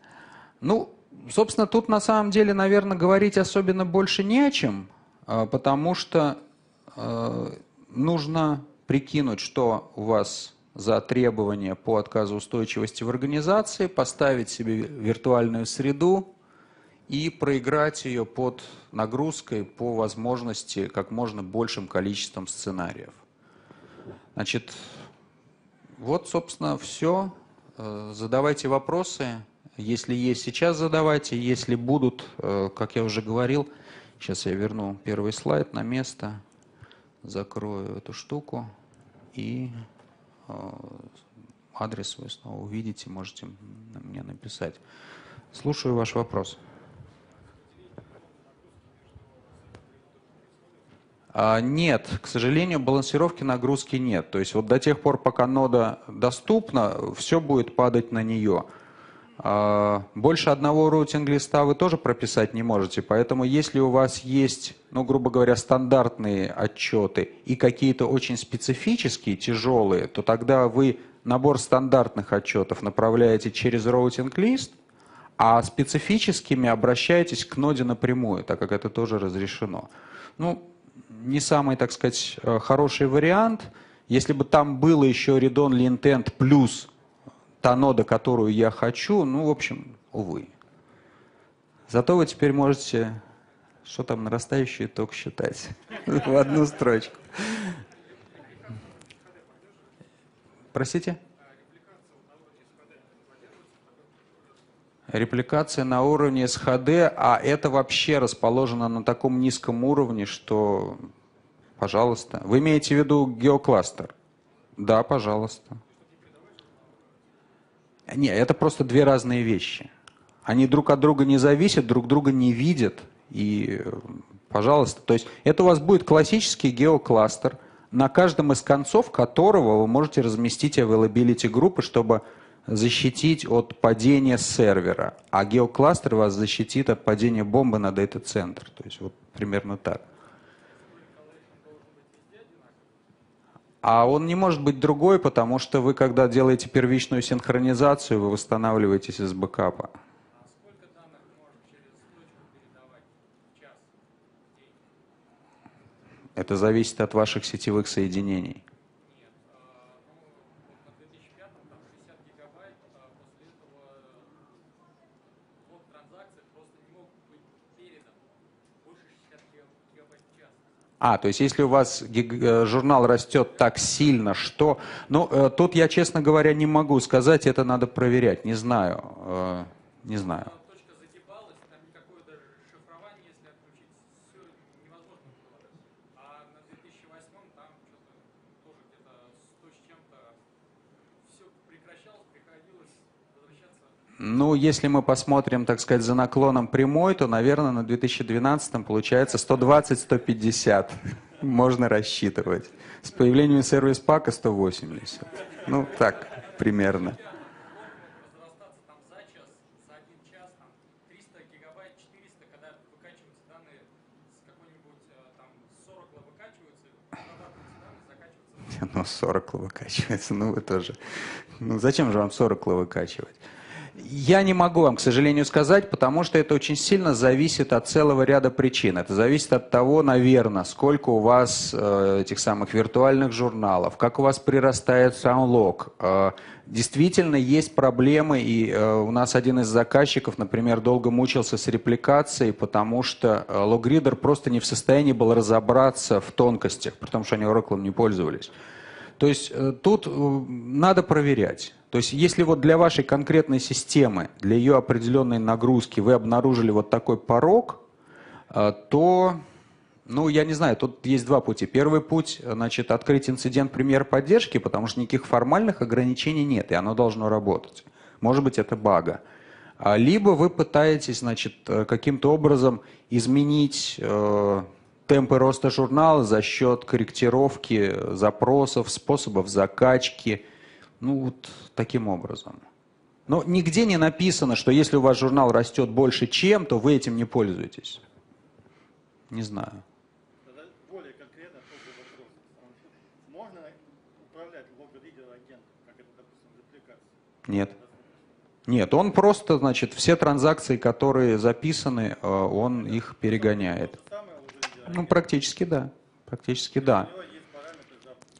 Ну, собственно, тут на самом деле, наверное, говорить особенно больше не о чем, потому что Э, нужно прикинуть, что у вас за требования по отказу устойчивости в организации, поставить себе виртуальную среду и проиграть ее под нагрузкой по возможности как можно большим количеством сценариев. Значит, вот, собственно, все. Э, задавайте вопросы. Если есть, сейчас задавайте. Если будут, э, как я уже говорил, сейчас я верну первый слайд на место закрою эту штуку и э, адрес вы снова увидите, можете мне написать. Слушаю ваш вопрос. Нет, к сожалению, балансировки нагрузки нет. То есть вот до тех пор, пока нода доступна, все будет падать на нее. А, Больше одного routing list а вы тоже прописать не можете, поэтому если у вас есть, ну, грубо говоря, стандартные отчеты и какие-то очень специфические, тяжелые, то тогда вы набор стандартных отчетов направляете через routing list, а специфическими обращаетесь к ноде напрямую, так как это тоже разрешено. Ну, не самый, так сказать, э, хороший вариант. Если бы там было еще read-only intent плюс та нода, которую я хочу, ну, в общем, увы. Зато вы теперь можете, что там, нарастающий итог считать <laughs> в одну строчку. Простите? Репликация на уровне SHD, а это вообще расположено на таком низком уровне, что, пожалуйста. Вы имеете в виду геокластер? Да, пожалуйста. Не, это просто две разные вещи. Они друг от друга не зависят, друг друга не видят. И, пожалуйста, то есть это у вас будет классический геокластер, на каждом из концов которого вы можете разместить availability группы, чтобы защитить от падения сервера. А геокластер вас защитит от падения бомбы на дата-центр. То есть вот примерно так. А он не может быть другой, потому что вы, когда делаете первичную синхронизацию, вы восстанавливаетесь из бэкапа. Это зависит от ваших сетевых соединений. А, то есть если у вас э, журнал растет так сильно, что... Ну, э, тут я, честно говоря, не могу сказать, это надо проверять, не знаю. Э, не знаю. Ну, если мы посмотрим, так сказать, за наклоном прямой, то, наверное, на 2012 получается 120-150. <laughs> Можно рассчитывать. С появлением сервис-пака 180. Ну, так, примерно. Ну, 40 выкачивается, ну вы тоже. Ну, зачем же вам 40 выкачивать? Я не могу вам, к сожалению, сказать, потому что это очень сильно зависит от целого ряда причин. Это зависит от того, наверное, сколько у вас э, этих самых виртуальных журналов, как у вас прирастает саундлог. Э, действительно есть проблемы, и э, у нас один из заказчиков, например, долго мучился с репликацией, потому что э, логридер просто не в состоянии был разобраться в тонкостях, потому что они Oracle не пользовались. То есть э, тут э, надо проверять. То есть если вот для вашей конкретной системы, для ее определенной нагрузки вы обнаружили вот такой порог, э, то, ну, я не знаю, тут есть два пути. Первый путь, значит, открыть инцидент премьер поддержки, потому что никаких формальных ограничений нет, и оно должно работать. Может быть, это бага. А, либо вы пытаетесь, значит, каким-то образом изменить темпы роста журнала за счет корректировки запросов, способов закачки, ну, вот таким образом. Но нигде не написано, что если у вас журнал растет больше чем, то вы этим не пользуетесь. Не знаю. Более конкретно вопрос. Можно управлять лог-ридер агентом, как это, допустим, в репликации? Нет. Нет, он просто, значит, все транзакции, которые записаны, э, он их перегоняет. Ну, практически да. Практически да.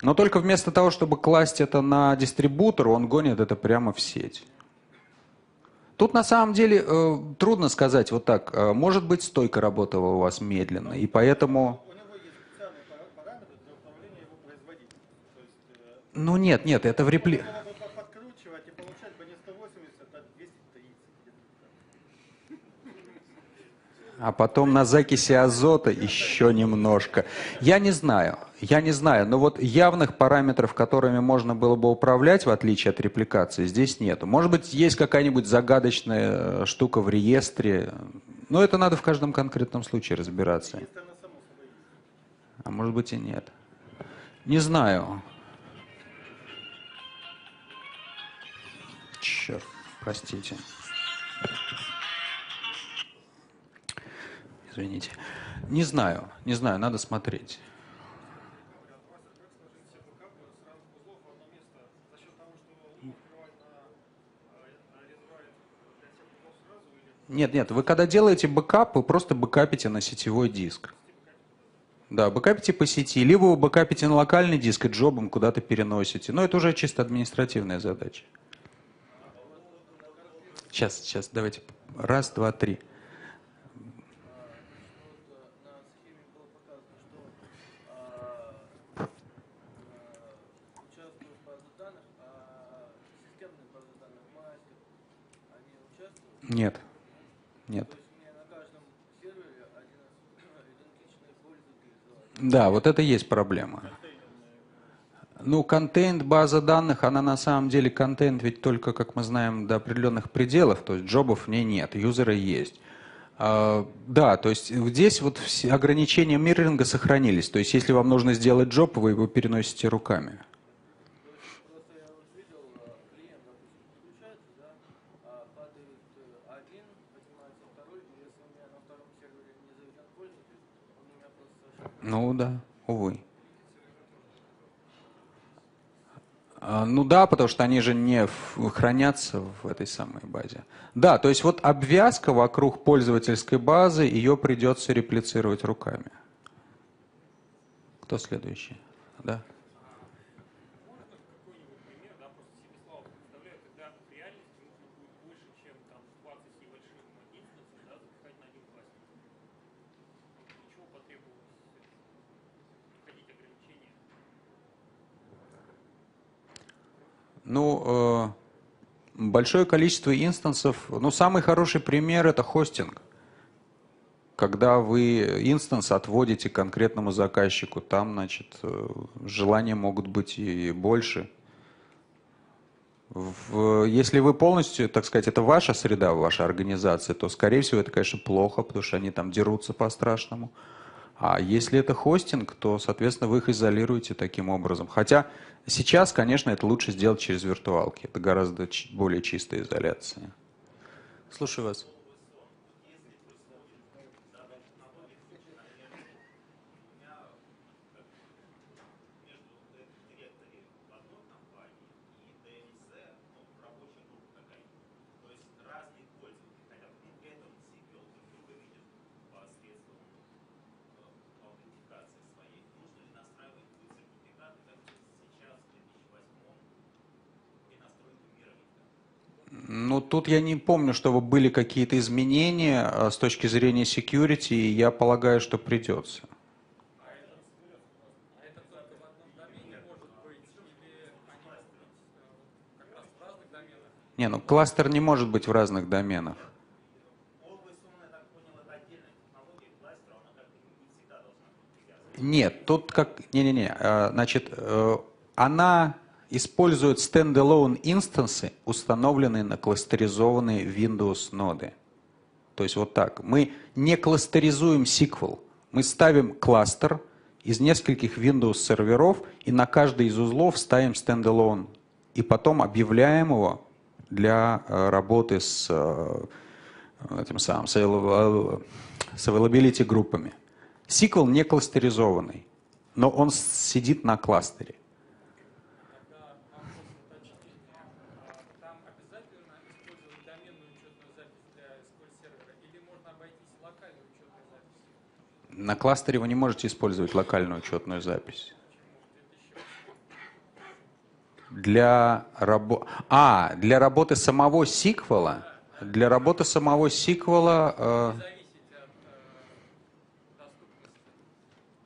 Но только вместо того, чтобы класть это на дистрибутор, он гонит это прямо в сеть. Тут на самом деле э, трудно сказать вот так. Э, может быть, стойка работала у вас медленно, и поэтому... Ну нет, нет, это в репли... а потом на закиси азота еще немножко. Я не знаю, я не знаю, но вот явных параметров, которыми можно было бы управлять, в отличие от репликации, здесь нету. Может быть, есть какая-нибудь загадочная э, штука в реестре, но это надо в каждом конкретном случае разбираться. А может быть и нет. Не знаю. Черт, простите. Извините. Не знаю, не знаю, надо смотреть. Нет, нет, вы когда делаете бэкап, вы просто бэкапите на сетевой диск. Да, бэкапите по сети, либо вы бэкапите на локальный диск и джобом куда-то переносите. Но это уже чисто административная задача. Сейчас, сейчас, давайте. Раз, два, три. Нет. Нет. Да, вот это есть проблема. Ну, контент, база данных, она на самом деле контент ведь только, как мы знаем, до определенных пределов, то есть джобов в ней нет, юзеры есть. А, да, то есть здесь вот все ограничения мирринга сохранились. То есть если вам нужно сделать джоб, вы его переносите руками. Ну да, увы. А, ну да, потому что они же не хранятся в этой самой базе. Да, то есть вот обвязка вокруг пользовательской базы, ее придется реплицировать руками. Кто следующий? Да. Ну, э, большое количество инстансов. Ну, самый хороший пример это хостинг. Когда вы инстанс отводите конкретному заказчику, там, значит, э, желания могут быть и больше. Если вы полностью, так сказать, это ваша среда, ваша организация, то, скорее всего, это, конечно, плохо, потому что они там дерутся по-страшному. А если это хостинг, то, соответственно, вы их изолируете таким образом. Хотя сейчас, конечно, это лучше сделать через виртуалки. Это гораздо более чистая изоляция. Слушаю вас. Ну, тут я не помню, чтобы были какие-то изменения а, с точки зрения security, и я полагаю, что придется. Не, ну кластер не может быть в разных доменах. Нет, тут как... Не-не-не, а, значит, э, она используют стендалone инстансы, установленные на кластеризованные Windows ноды. То есть вот так. Мы не кластеризуем SQL. Мы ставим кластер из нескольких Windows серверов и на каждый из узлов ставим стендалone. И потом объявляем его для э, работы с э, этим самым, с availability группами. SQL не кластеризованный, но он сидит на кластере. На кластере вы не можете использовать локальную учетную запись. Для, рабо... а, для работы самого сиквела, для работы самого сиквела, э...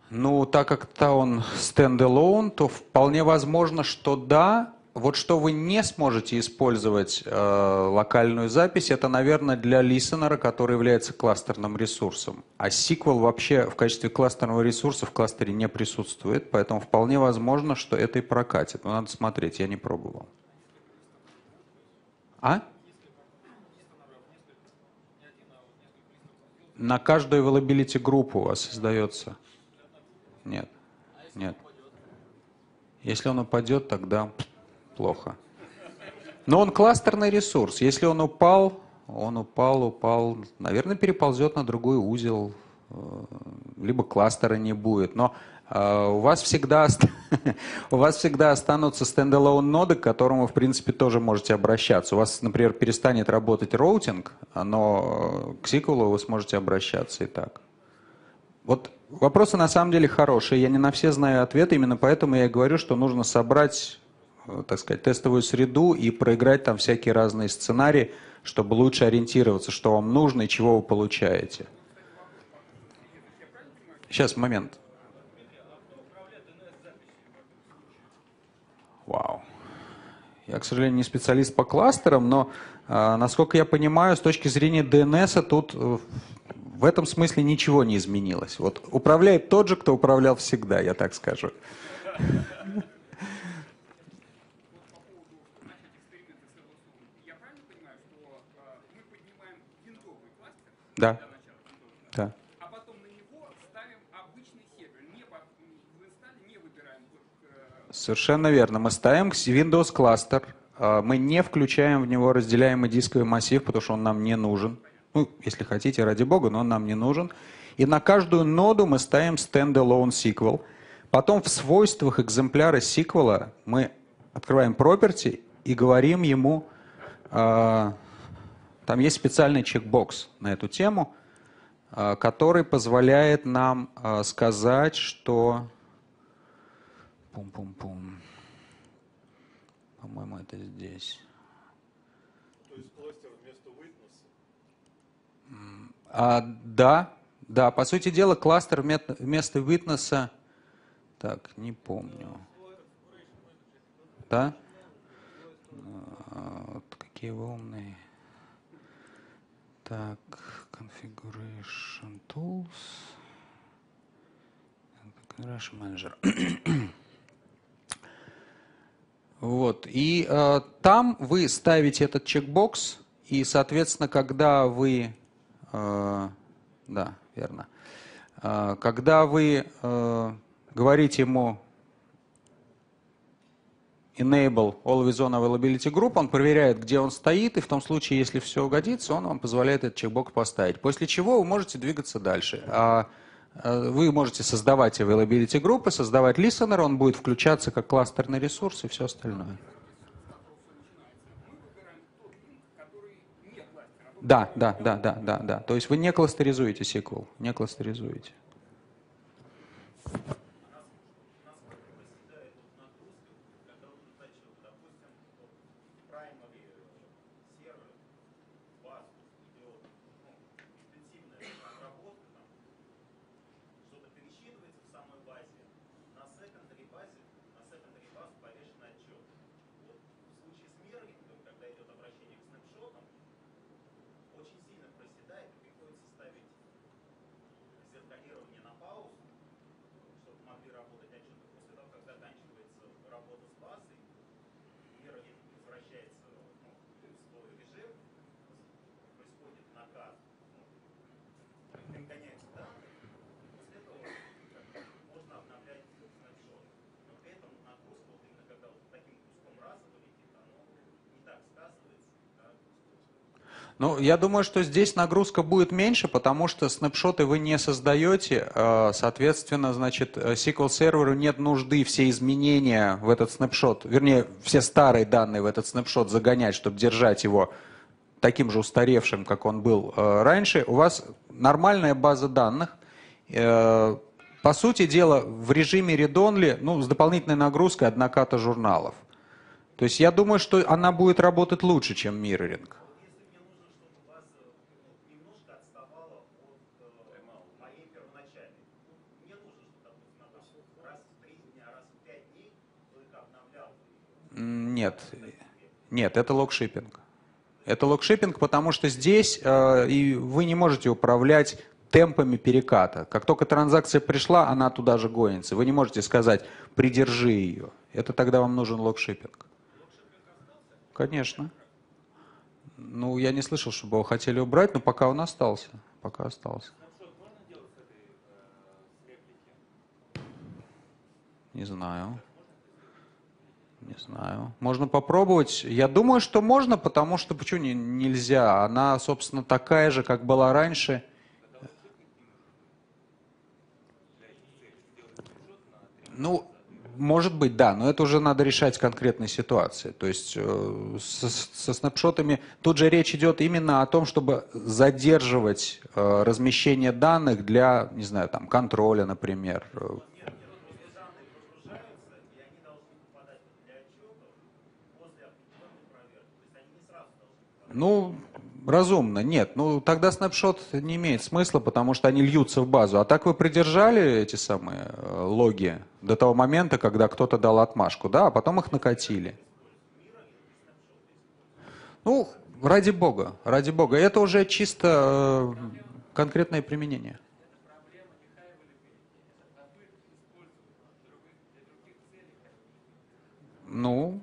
ну, так как то он стендалone, то вполне возможно, что да, вот что вы не сможете использовать э, локальную запись, это, наверное, для листенера, который является кластерным ресурсом. А SQL вообще в качестве кластерного ресурса в кластере не присутствует, поэтому вполне возможно, что это и прокатит. Но надо смотреть, я не пробовал. А? На каждую availability группу у вас создается. Нет, нет. Если он упадет, тогда плохо. Но он кластерный ресурс. Если он упал, он упал, упал, наверное, переползет на другой узел. либо кластера не будет. Но у вас всегда, <laughs> у вас всегда останутся standalone ноды, к которым вы, в принципе, тоже можете обращаться. У вас, например, перестанет работать routing, но к SQL у вы сможете обращаться и так. Вот вопросы на самом деле хорошие. Я не на все знаю ответы, именно поэтому я и говорю, что нужно собрать, э, так сказать, тестовую среду и проиграть там всякие разные сценарии, чтобы лучше ориентироваться, что вам нужно и чего вы получаете. Сейчас, момент. Вау. Я, к сожалению, не специалист по кластерам, но, э, насколько я понимаю, с точки зрения DNS тут э, в этом смысле ничего не изменилось. Вот управляет тот же, кто управлял всегда, я так скажу. Да. Да. А потом на него ставим обычный сервер. Не в инсталле не выбираем. Э, Совершенно верно. Мы ставим Windows кластер. А, мы не включаем в него разделяемый дисковый массив, потому что он нам не нужен. Ну, если хотите, ради бога, но он нам не нужен. И на каждую ноду мы ставим standalone SQL. Потом в свойствах экземпляра SQL мы открываем property и говорим ему, э, там есть специальный чекбокс на эту тему, э, который позволяет нам э, сказать, что... Пум-пум-пум. По-моему, это здесь. А, да, да, по сути дела, кластер вместо витнеса, так, не помню. Да? А, вот какие вы умные. Так, configuration tools. Configuration manager. <coughs> вот, и э, там вы ставите этот чекбокс, и, соответственно, когда вы Э, да, верно. Э, когда вы э, говорите ему enable always on availability group, он проверяет, где он стоит, и в том случае, если все угодится, он вам позволяет этот чекбокс поставить. После чего вы можете двигаться дальше. А вы можете создавать availability группы, создавать listener, он будет включаться как кластерный ресурс и все остальное. Да, да, да, да, да, да. То есть вы не кластеризуете SQL, не кластеризуете. Ну, я думаю, что здесь нагрузка будет меньше, потому что снапшоты вы не создаете, а, соответственно, значит, SQL серверу нет нужды все изменения в этот снапшот, вернее, все старые данные в этот снапшот загонять, чтобы держать его таким же устаревшим, как он был а, раньше. У вас нормальная база данных. Э, по сути дела, в режиме read-only, ну, с дополнительной нагрузкой одноката журналов. То есть я думаю, что она будет работать лучше, чем mirroring. Нет, нет, это log shipping. Это log shipping, потому что здесь э, и вы не можете управлять темпами переката. Как только транзакция пришла, она туда же гонится. Вы не можете сказать, придержи ее. Это тогда вам нужен локшиппинг. Конечно. Ну, я не слышал, чтобы его хотели убрать, но пока он остался. Пока остался. Не знаю. Не знаю. Можно попробовать. Я думаю, что можно, потому что почему не, нельзя? Она, собственно, такая же, как была раньше. Ну, может быть, да, но это уже надо решать конкретной ситуации. То есть э, со, со снапшотами тут же речь идет именно о том, чтобы задерживать э, размещение данных для, не знаю, там контроля, например. Э, Ну, Разумно, нет. Ну, тогда снапшот не имеет смысла, потому что они льются в базу. А так вы придержали эти самые э, логи до того момента, когда кто-то дал отмашку, да, а потом их накатили. Ну, ради бога, ради бога. Это уже чисто э, конкретное применение. Ну,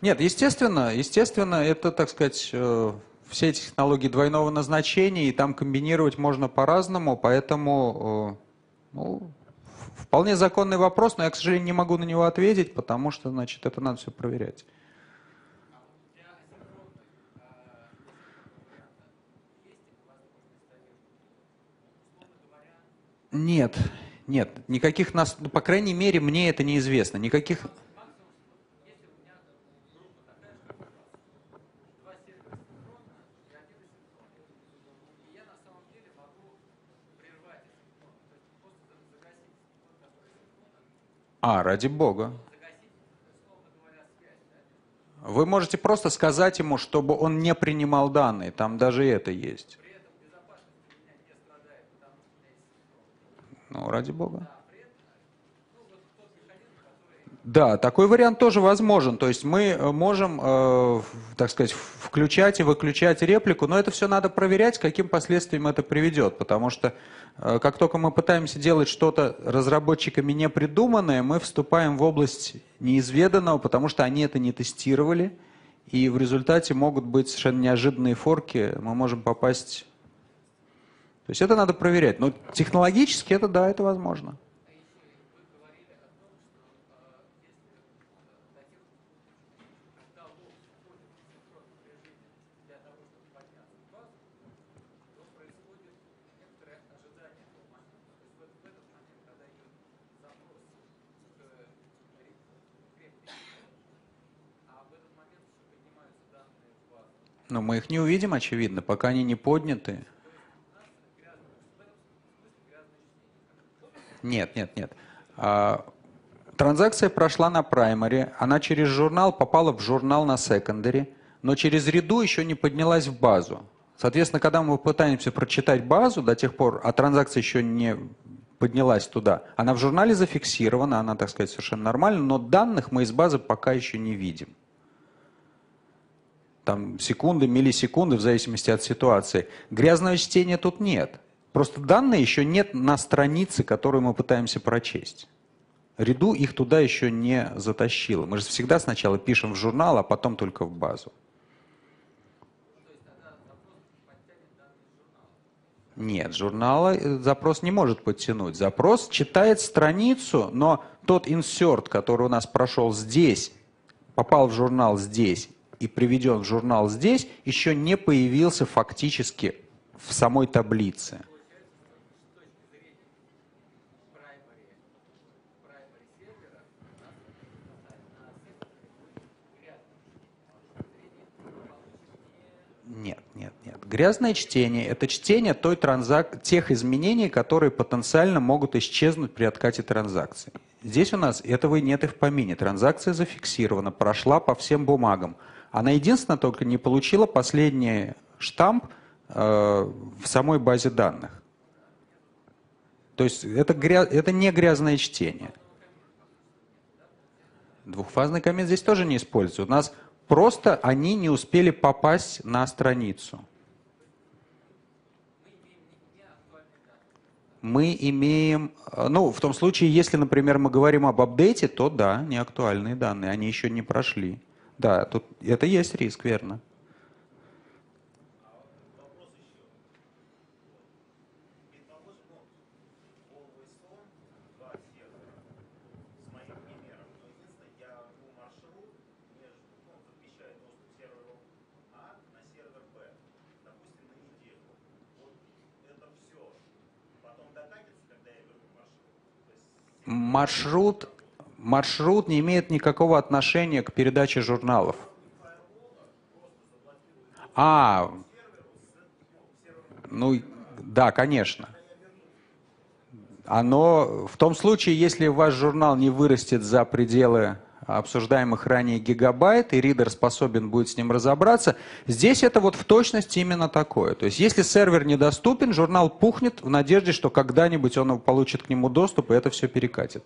Нет, естественно, естественно, это, так сказать, э, все эти технологии двойного назначения, и там комбинировать можно по-разному, поэтому э, ну, вполне законный вопрос, но я, к сожалению, не могу на него ответить, потому что, значит, это надо все проверять. Нет, нет, никаких нас, по крайней мере, мне это неизвестно, никаких... А, ради бога. Вы можете просто сказать ему, чтобы он не принимал данные. Там даже это есть. Ну, ради бога. Да, такой вариант тоже возможен. То есть мы э, можем, э, так сказать, включать и выключать реплику, но это все надо проверять, каким последствиям это приведет. Потому что э, как только мы пытаемся делать что-то разработчиками не придуманное, мы вступаем в область неизведанного, потому что они это не тестировали. И в результате могут быть совершенно неожиданные форки, мы можем попасть... То есть это надо проверять. Но технологически это, да, это возможно. Но мы их не увидим, очевидно, пока они не подняты. Нет, нет, нет. А, транзакция прошла на праймаре, она через журнал попала в журнал на секондаре, но через ряду еще не поднялась в базу. Соответственно, когда мы пытаемся прочитать базу, до тех пор, а транзакция еще не поднялась туда, она в журнале зафиксирована, она, так сказать, совершенно нормальна, но данных мы из базы пока еще не видим там, секунды, миллисекунды, в зависимости от ситуации. Грязного чтения тут нет. Просто данные еще нет на странице, которую мы пытаемся прочесть. Ряду их туда еще не затащило. Мы же всегда сначала пишем в журнал, а потом только в базу. Нет, журнала э, запрос не может подтянуть. Запрос читает страницу, но тот инсерт, который у нас прошел здесь, попал в журнал здесь и приведен в журнал здесь, еще не появился фактически в самой таблице. Нет, нет, нет. Грязное чтение – это чтение той транзак... тех изменений, которые потенциально могут исчезнуть при откате транзакции. Здесь у нас этого нет и в помине. Транзакция зафиксирована, прошла по всем бумагам. Она единственное только не получила последний штамп э, в самой базе данных. То есть это, гря... это не грязное чтение. Двухфазный коммент здесь тоже не используется. У нас просто они не успели попасть на страницу. Мы имеем, э, ну, в том случае, если, например, мы говорим об апдейте, то да, не актуальные данные, они еще не прошли. Да, тут это есть риск, верно. маршрут маршрут не имеет никакого отношения к передаче журналов. А, ну, да, конечно. Оно в том случае, если ваш журнал не вырастет за пределы обсуждаемых ранее гигабайт, и ридер способен будет с ним разобраться, здесь это вот в точности именно такое. То есть если сервер недоступен, журнал пухнет в надежде, что когда-нибудь он получит к нему доступ, и это все перекатит.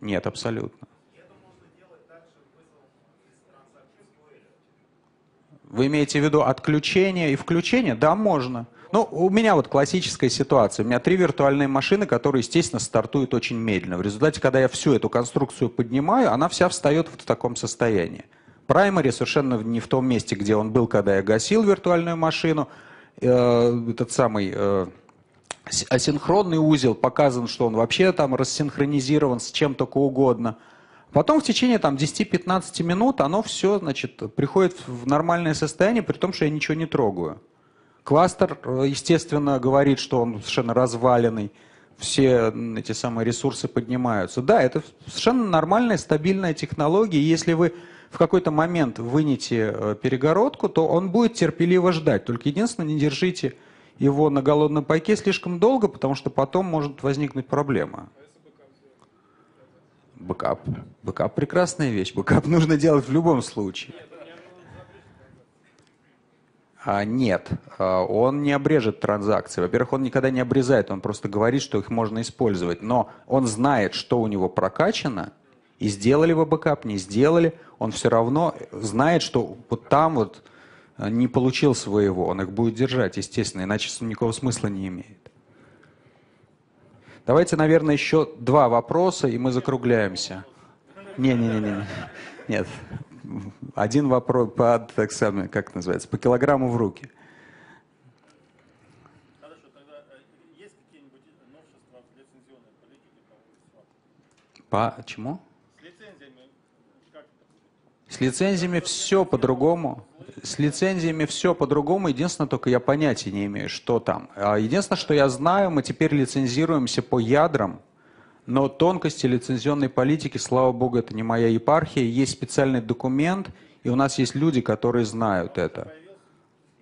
Нет, абсолютно. Вы имеете в виду отключение и включение? Да, можно. Ну, у меня вот классическая ситуация. У меня три виртуальные машины, которые, естественно, стартуют очень медленно. В результате, когда я всю эту конструкцию поднимаю, она вся встает в таком состоянии. Праймари совершенно не в том месте, где он был, когда я гасил виртуальную машину. Э, этот самый э, асинхронный узел показан, что он вообще там рассинхронизирован с чем только угодно. Потом в течение там 10-15 минут оно все, значит, приходит в нормальное состояние, при том, что я ничего не трогаю. Кластер, э, естественно, говорит, что он совершенно разваленный, все эти самые ресурсы поднимаются. Да, это совершенно нормальная, стабильная технология. Если вы в какой-то момент вынете э, перегородку, то он будет терпеливо ждать. Только единственное, не держите его на голодном пайке слишком долго, потому что потом может возникнуть проблема. Бэкап. Бэкап прекрасная вещь. Бэкап нужно делать в любом случае. А, нет, а, он не обрежет транзакции. Во-первых, он никогда не обрезает, он просто говорит, что их можно использовать. Но он знает, что у него прокачано, и сделали вы бэкап, не сделали, он все равно знает, что вот там вот не получил своего, он их будет держать, естественно, иначе никакого смысла не имеет. Давайте, наверное, еще два вопроса, и мы закругляемся. Не-не-не, нет, один вопрос по, так самое, как называется, по килограмму в руки. Хорошо, тогда э, есть какие-нибудь новшества в лицензионной политике По чему? С лицензиями как С лицензиями все по-другому. С лицензиями все по-другому. Единственное, только я понятия не имею, что там. А единственное, что я знаю, мы теперь лицензируемся по ядрам, но тонкости лицензионной политики, слава богу, это не моя епархия. Есть специальный документ, и у нас есть люди, которые знают это.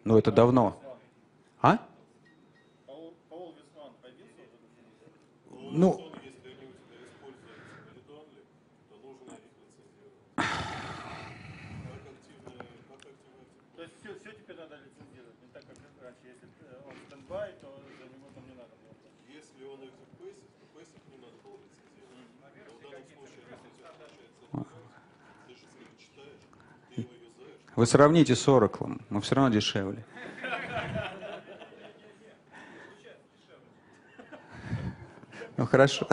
Но это давно. А? Ну, Вы сравните с Oracle, мы все равно дешевле. Ну хорошо.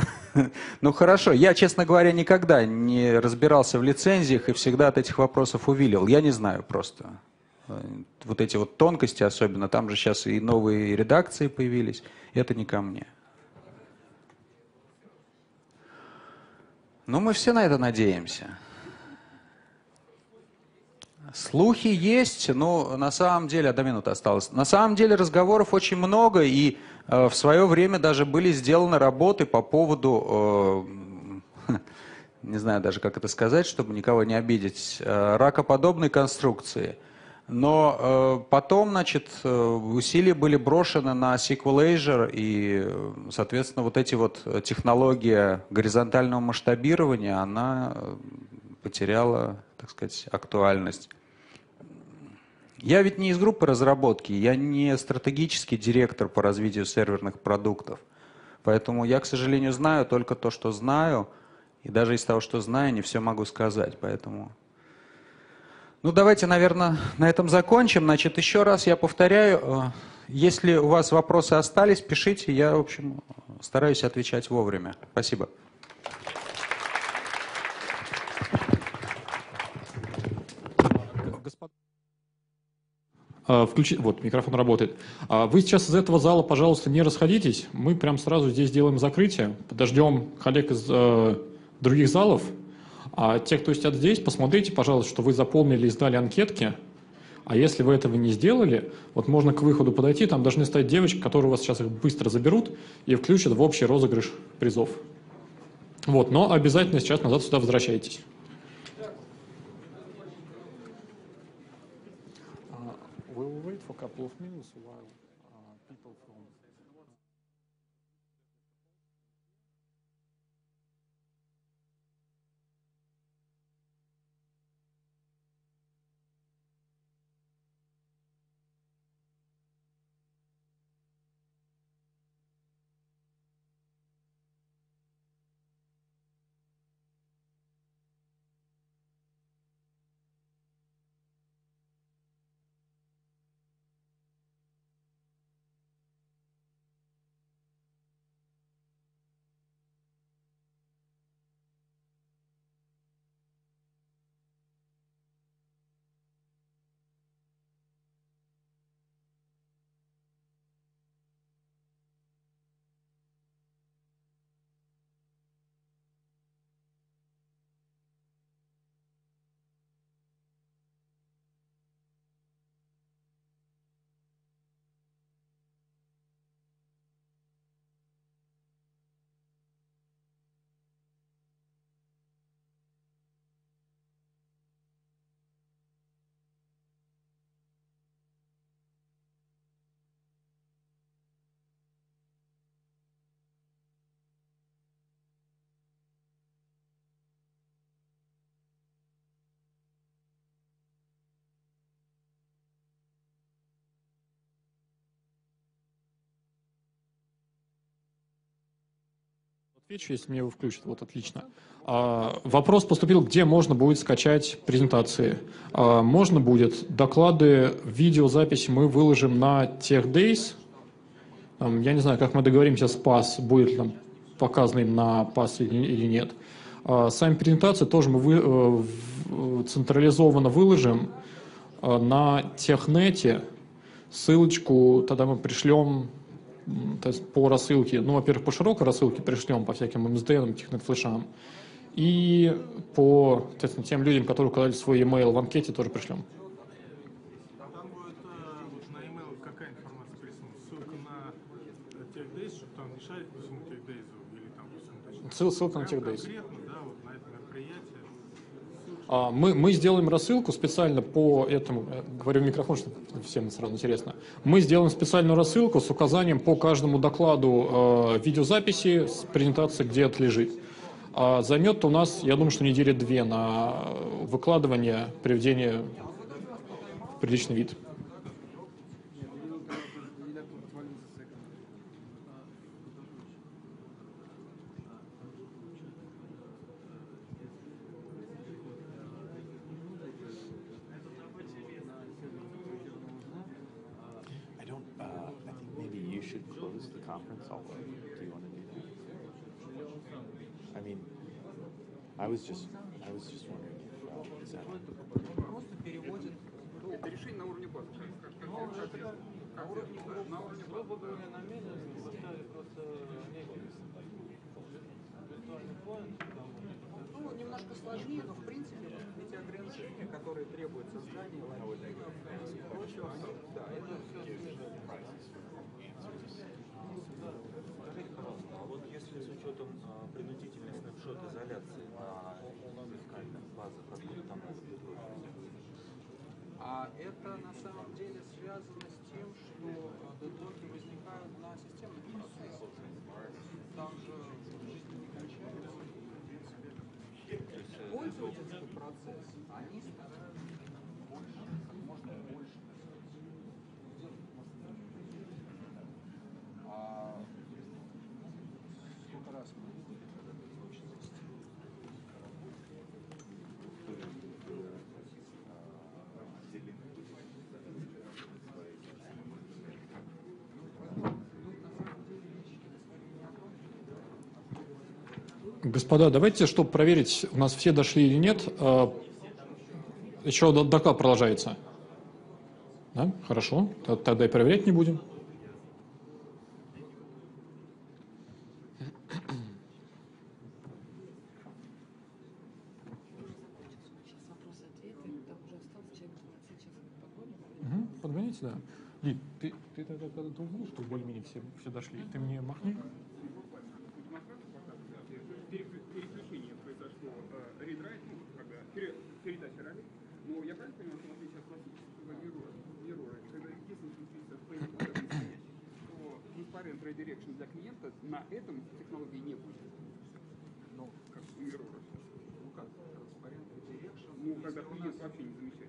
Ну хорошо. Я, честно говоря, никогда не разбирался в лицензиях и всегда от этих вопросов увилил. Я не знаю просто. Вот эти вот тонкости особенно. Там же сейчас и новые редакции появились. Это не ко мне. Ну, мы все на это надеемся. Слухи есть, но на самом деле, одна минута осталась. На самом деле разговоров очень много, и э, в свое время даже были сделаны работы по поводу, э, <laughs> не знаю даже как это сказать, чтобы никого не обидеть, э, ракоподобной конструкции. Но э, потом, значит, э, усилия были брошены на SQL и, соответственно, вот эти вот технология горизонтального масштабирования, она потеряла, так сказать, актуальность. Я ведь не из группы разработки, я не стратегический директор по развитию серверных продуктов. Поэтому я, к сожалению, знаю только то, что знаю, и даже из того, что знаю, не все могу сказать. Поэтому... Ну, давайте, наверное, на этом закончим. Значит, еще раз я повторяю, э, если у вас вопросы остались, пишите. Я, в общем, стараюсь отвечать вовремя. Спасибо. А, включи... Вот, микрофон работает. А, вы сейчас из этого зала, пожалуйста, не расходитесь. Мы прям сразу здесь делаем закрытие. Подождем коллег из э, других залов. А те, кто сидят здесь, посмотрите, пожалуйста, что вы заполнили и сдали анкетки. А если вы этого не сделали, вот можно к выходу подойти, там должны стоять девочки, которые у вас сейчас их быстро заберут и включат в общий розыгрыш призов. Вот, но обязательно сейчас назад сюда возвращайтесь. плюс-мінус у вас. Отвечу, если мне его включат. Вот отлично. А, вопрос поступил, где можно будет скачать презентации. А, можно будет. Доклады, видеозаписи мы выложим на TechDays. Там, я не знаю, как мы договоримся с PAS, будет ли там показанный на PAS или, или нет. А, сами презентации тоже мы вы, э, централизованно выложим э, на технете. Ссылочку тогда мы пришлем то есть по рассылке, ну, во-первых, по широкой рассылке пришлем по всяким MSDN, технет-флешам, и по соответственно, тем людям, которые указали свой email в анкете, тоже пришлем. Будет э, на? Ссылка на по всему TechDays или там по всему точнее. Ссыл- ссылка на Прям TechDays. Конкретно, да, вот на это мероприятие. А, Мы, мы сделаем рассылку специально по этому, э, говорю в микрофон, чтобы всем сразу интересно. Мы сделаем специальную рассылку с указанием по каждому докладу э, видеозаписи с презентацией, где это лежит. А займет у нас, я думаю, что недели две на выкладывание, приведение в приличный вид. Просто переводит. Это решение на уровне базы. На уровне, на уровне грубо говоря, на месяц поставили просто Ну, немножко сложнее, но в принципе эти ограничения, которые требуют создания логина и прочего, они, да, это все Скажите, пожалуйста, а вот если с учетом а, принудительный снапшот изоляции на локальных базах, откуда там надо будет А это на самом деле связано с тем, что э, дедлоки возникают на системных процессах. Там же жизнь не кончается. Пользовательский процесс, они стараются больше, как можно больше сделать А сколько раз мы видели, когда точность Господа, давайте, чтобы проверить, у нас все дошли или нет, э, еще доклад продолжается. Да? Хорошо, тогда и проверять не будем. Сейчас вопросы-ответы, там уже осталось человек 20, сейчас мы подгоним. извините, да. Лид, ты, ты тогда, когда ты увидел, что более-менее все, все дошли, ты мне махни. переключение произошло, э, рейдрайт, ну, когда пере- передача ролей, но я правильно понимаю, что в отличие от классического mirror, mirror, когда если случится фейк настоящий, то transparent redirection для клиента на этом технологии не будет. Ну, как у сейчас. Ну как, транспарент, redirection. Ну, когда клиент вообще не замечает,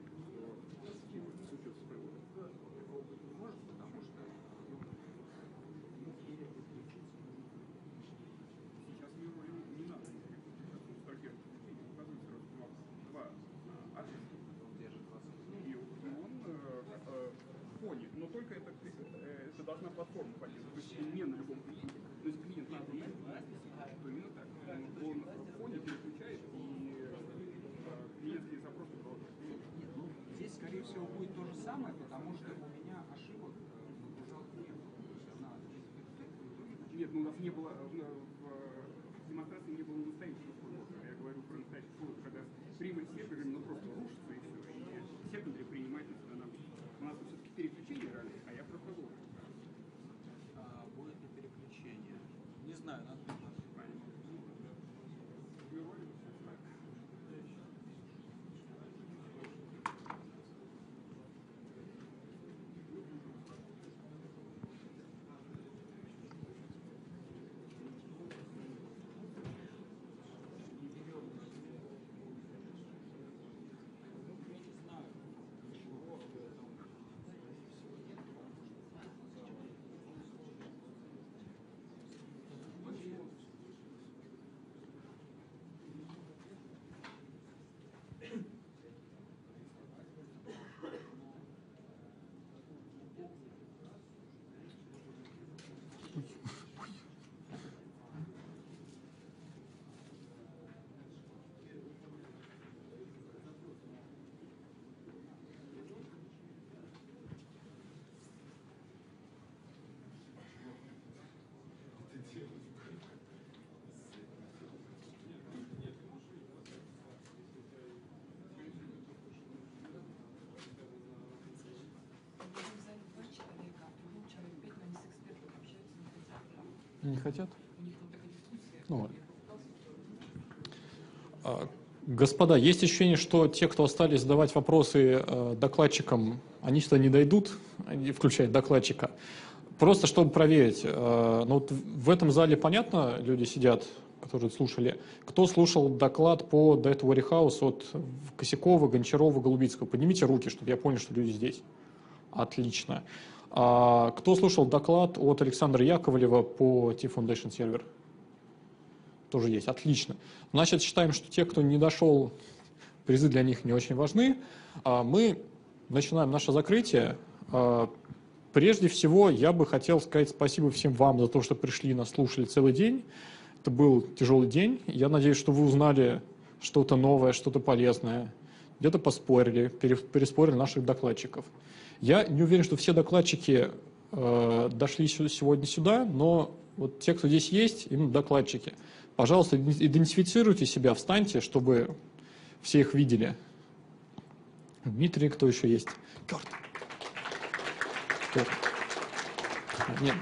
Не хотят? Ну А, Господа, есть ощущение, что те, кто остались задавать вопросы э, докладчикам, они сюда не дойдут, включая докладчика. Просто чтобы проверить. э, ну вот в этом зале понятно, люди сидят, которые слушали. Кто слушал доклад по Data Warehouse от Косякова, Гончарова, Голубицкого? Поднимите руки, чтобы я понял, что люди здесь. Отлично. А кто слушал доклад от Александра Яковлева по T-Foundation сервер? тоже есть. Отлично. Значит, считаем, что те, кто не дошел, призы для них не очень важны. А Мы начинаем наше закрытие. А, Прежде всего, я бы хотел сказать спасибо всем вам за то, что пришли и нас слушали целый день. Это был тяжелый день. Я надеюсь, что вы узнали что-то новое, что-то полезное. Где-то поспорили, пере- переспорили наших докладчиков. Я не уверен, что все докладчики э, дошли сегодня сюда, но вот те, кто здесь есть, именно докладчики. Пожалуйста, иде- идентифицируйте себя, встаньте, чтобы все их видели. Дмитрий, кто еще есть? Кёрт. Кёрт. Нет,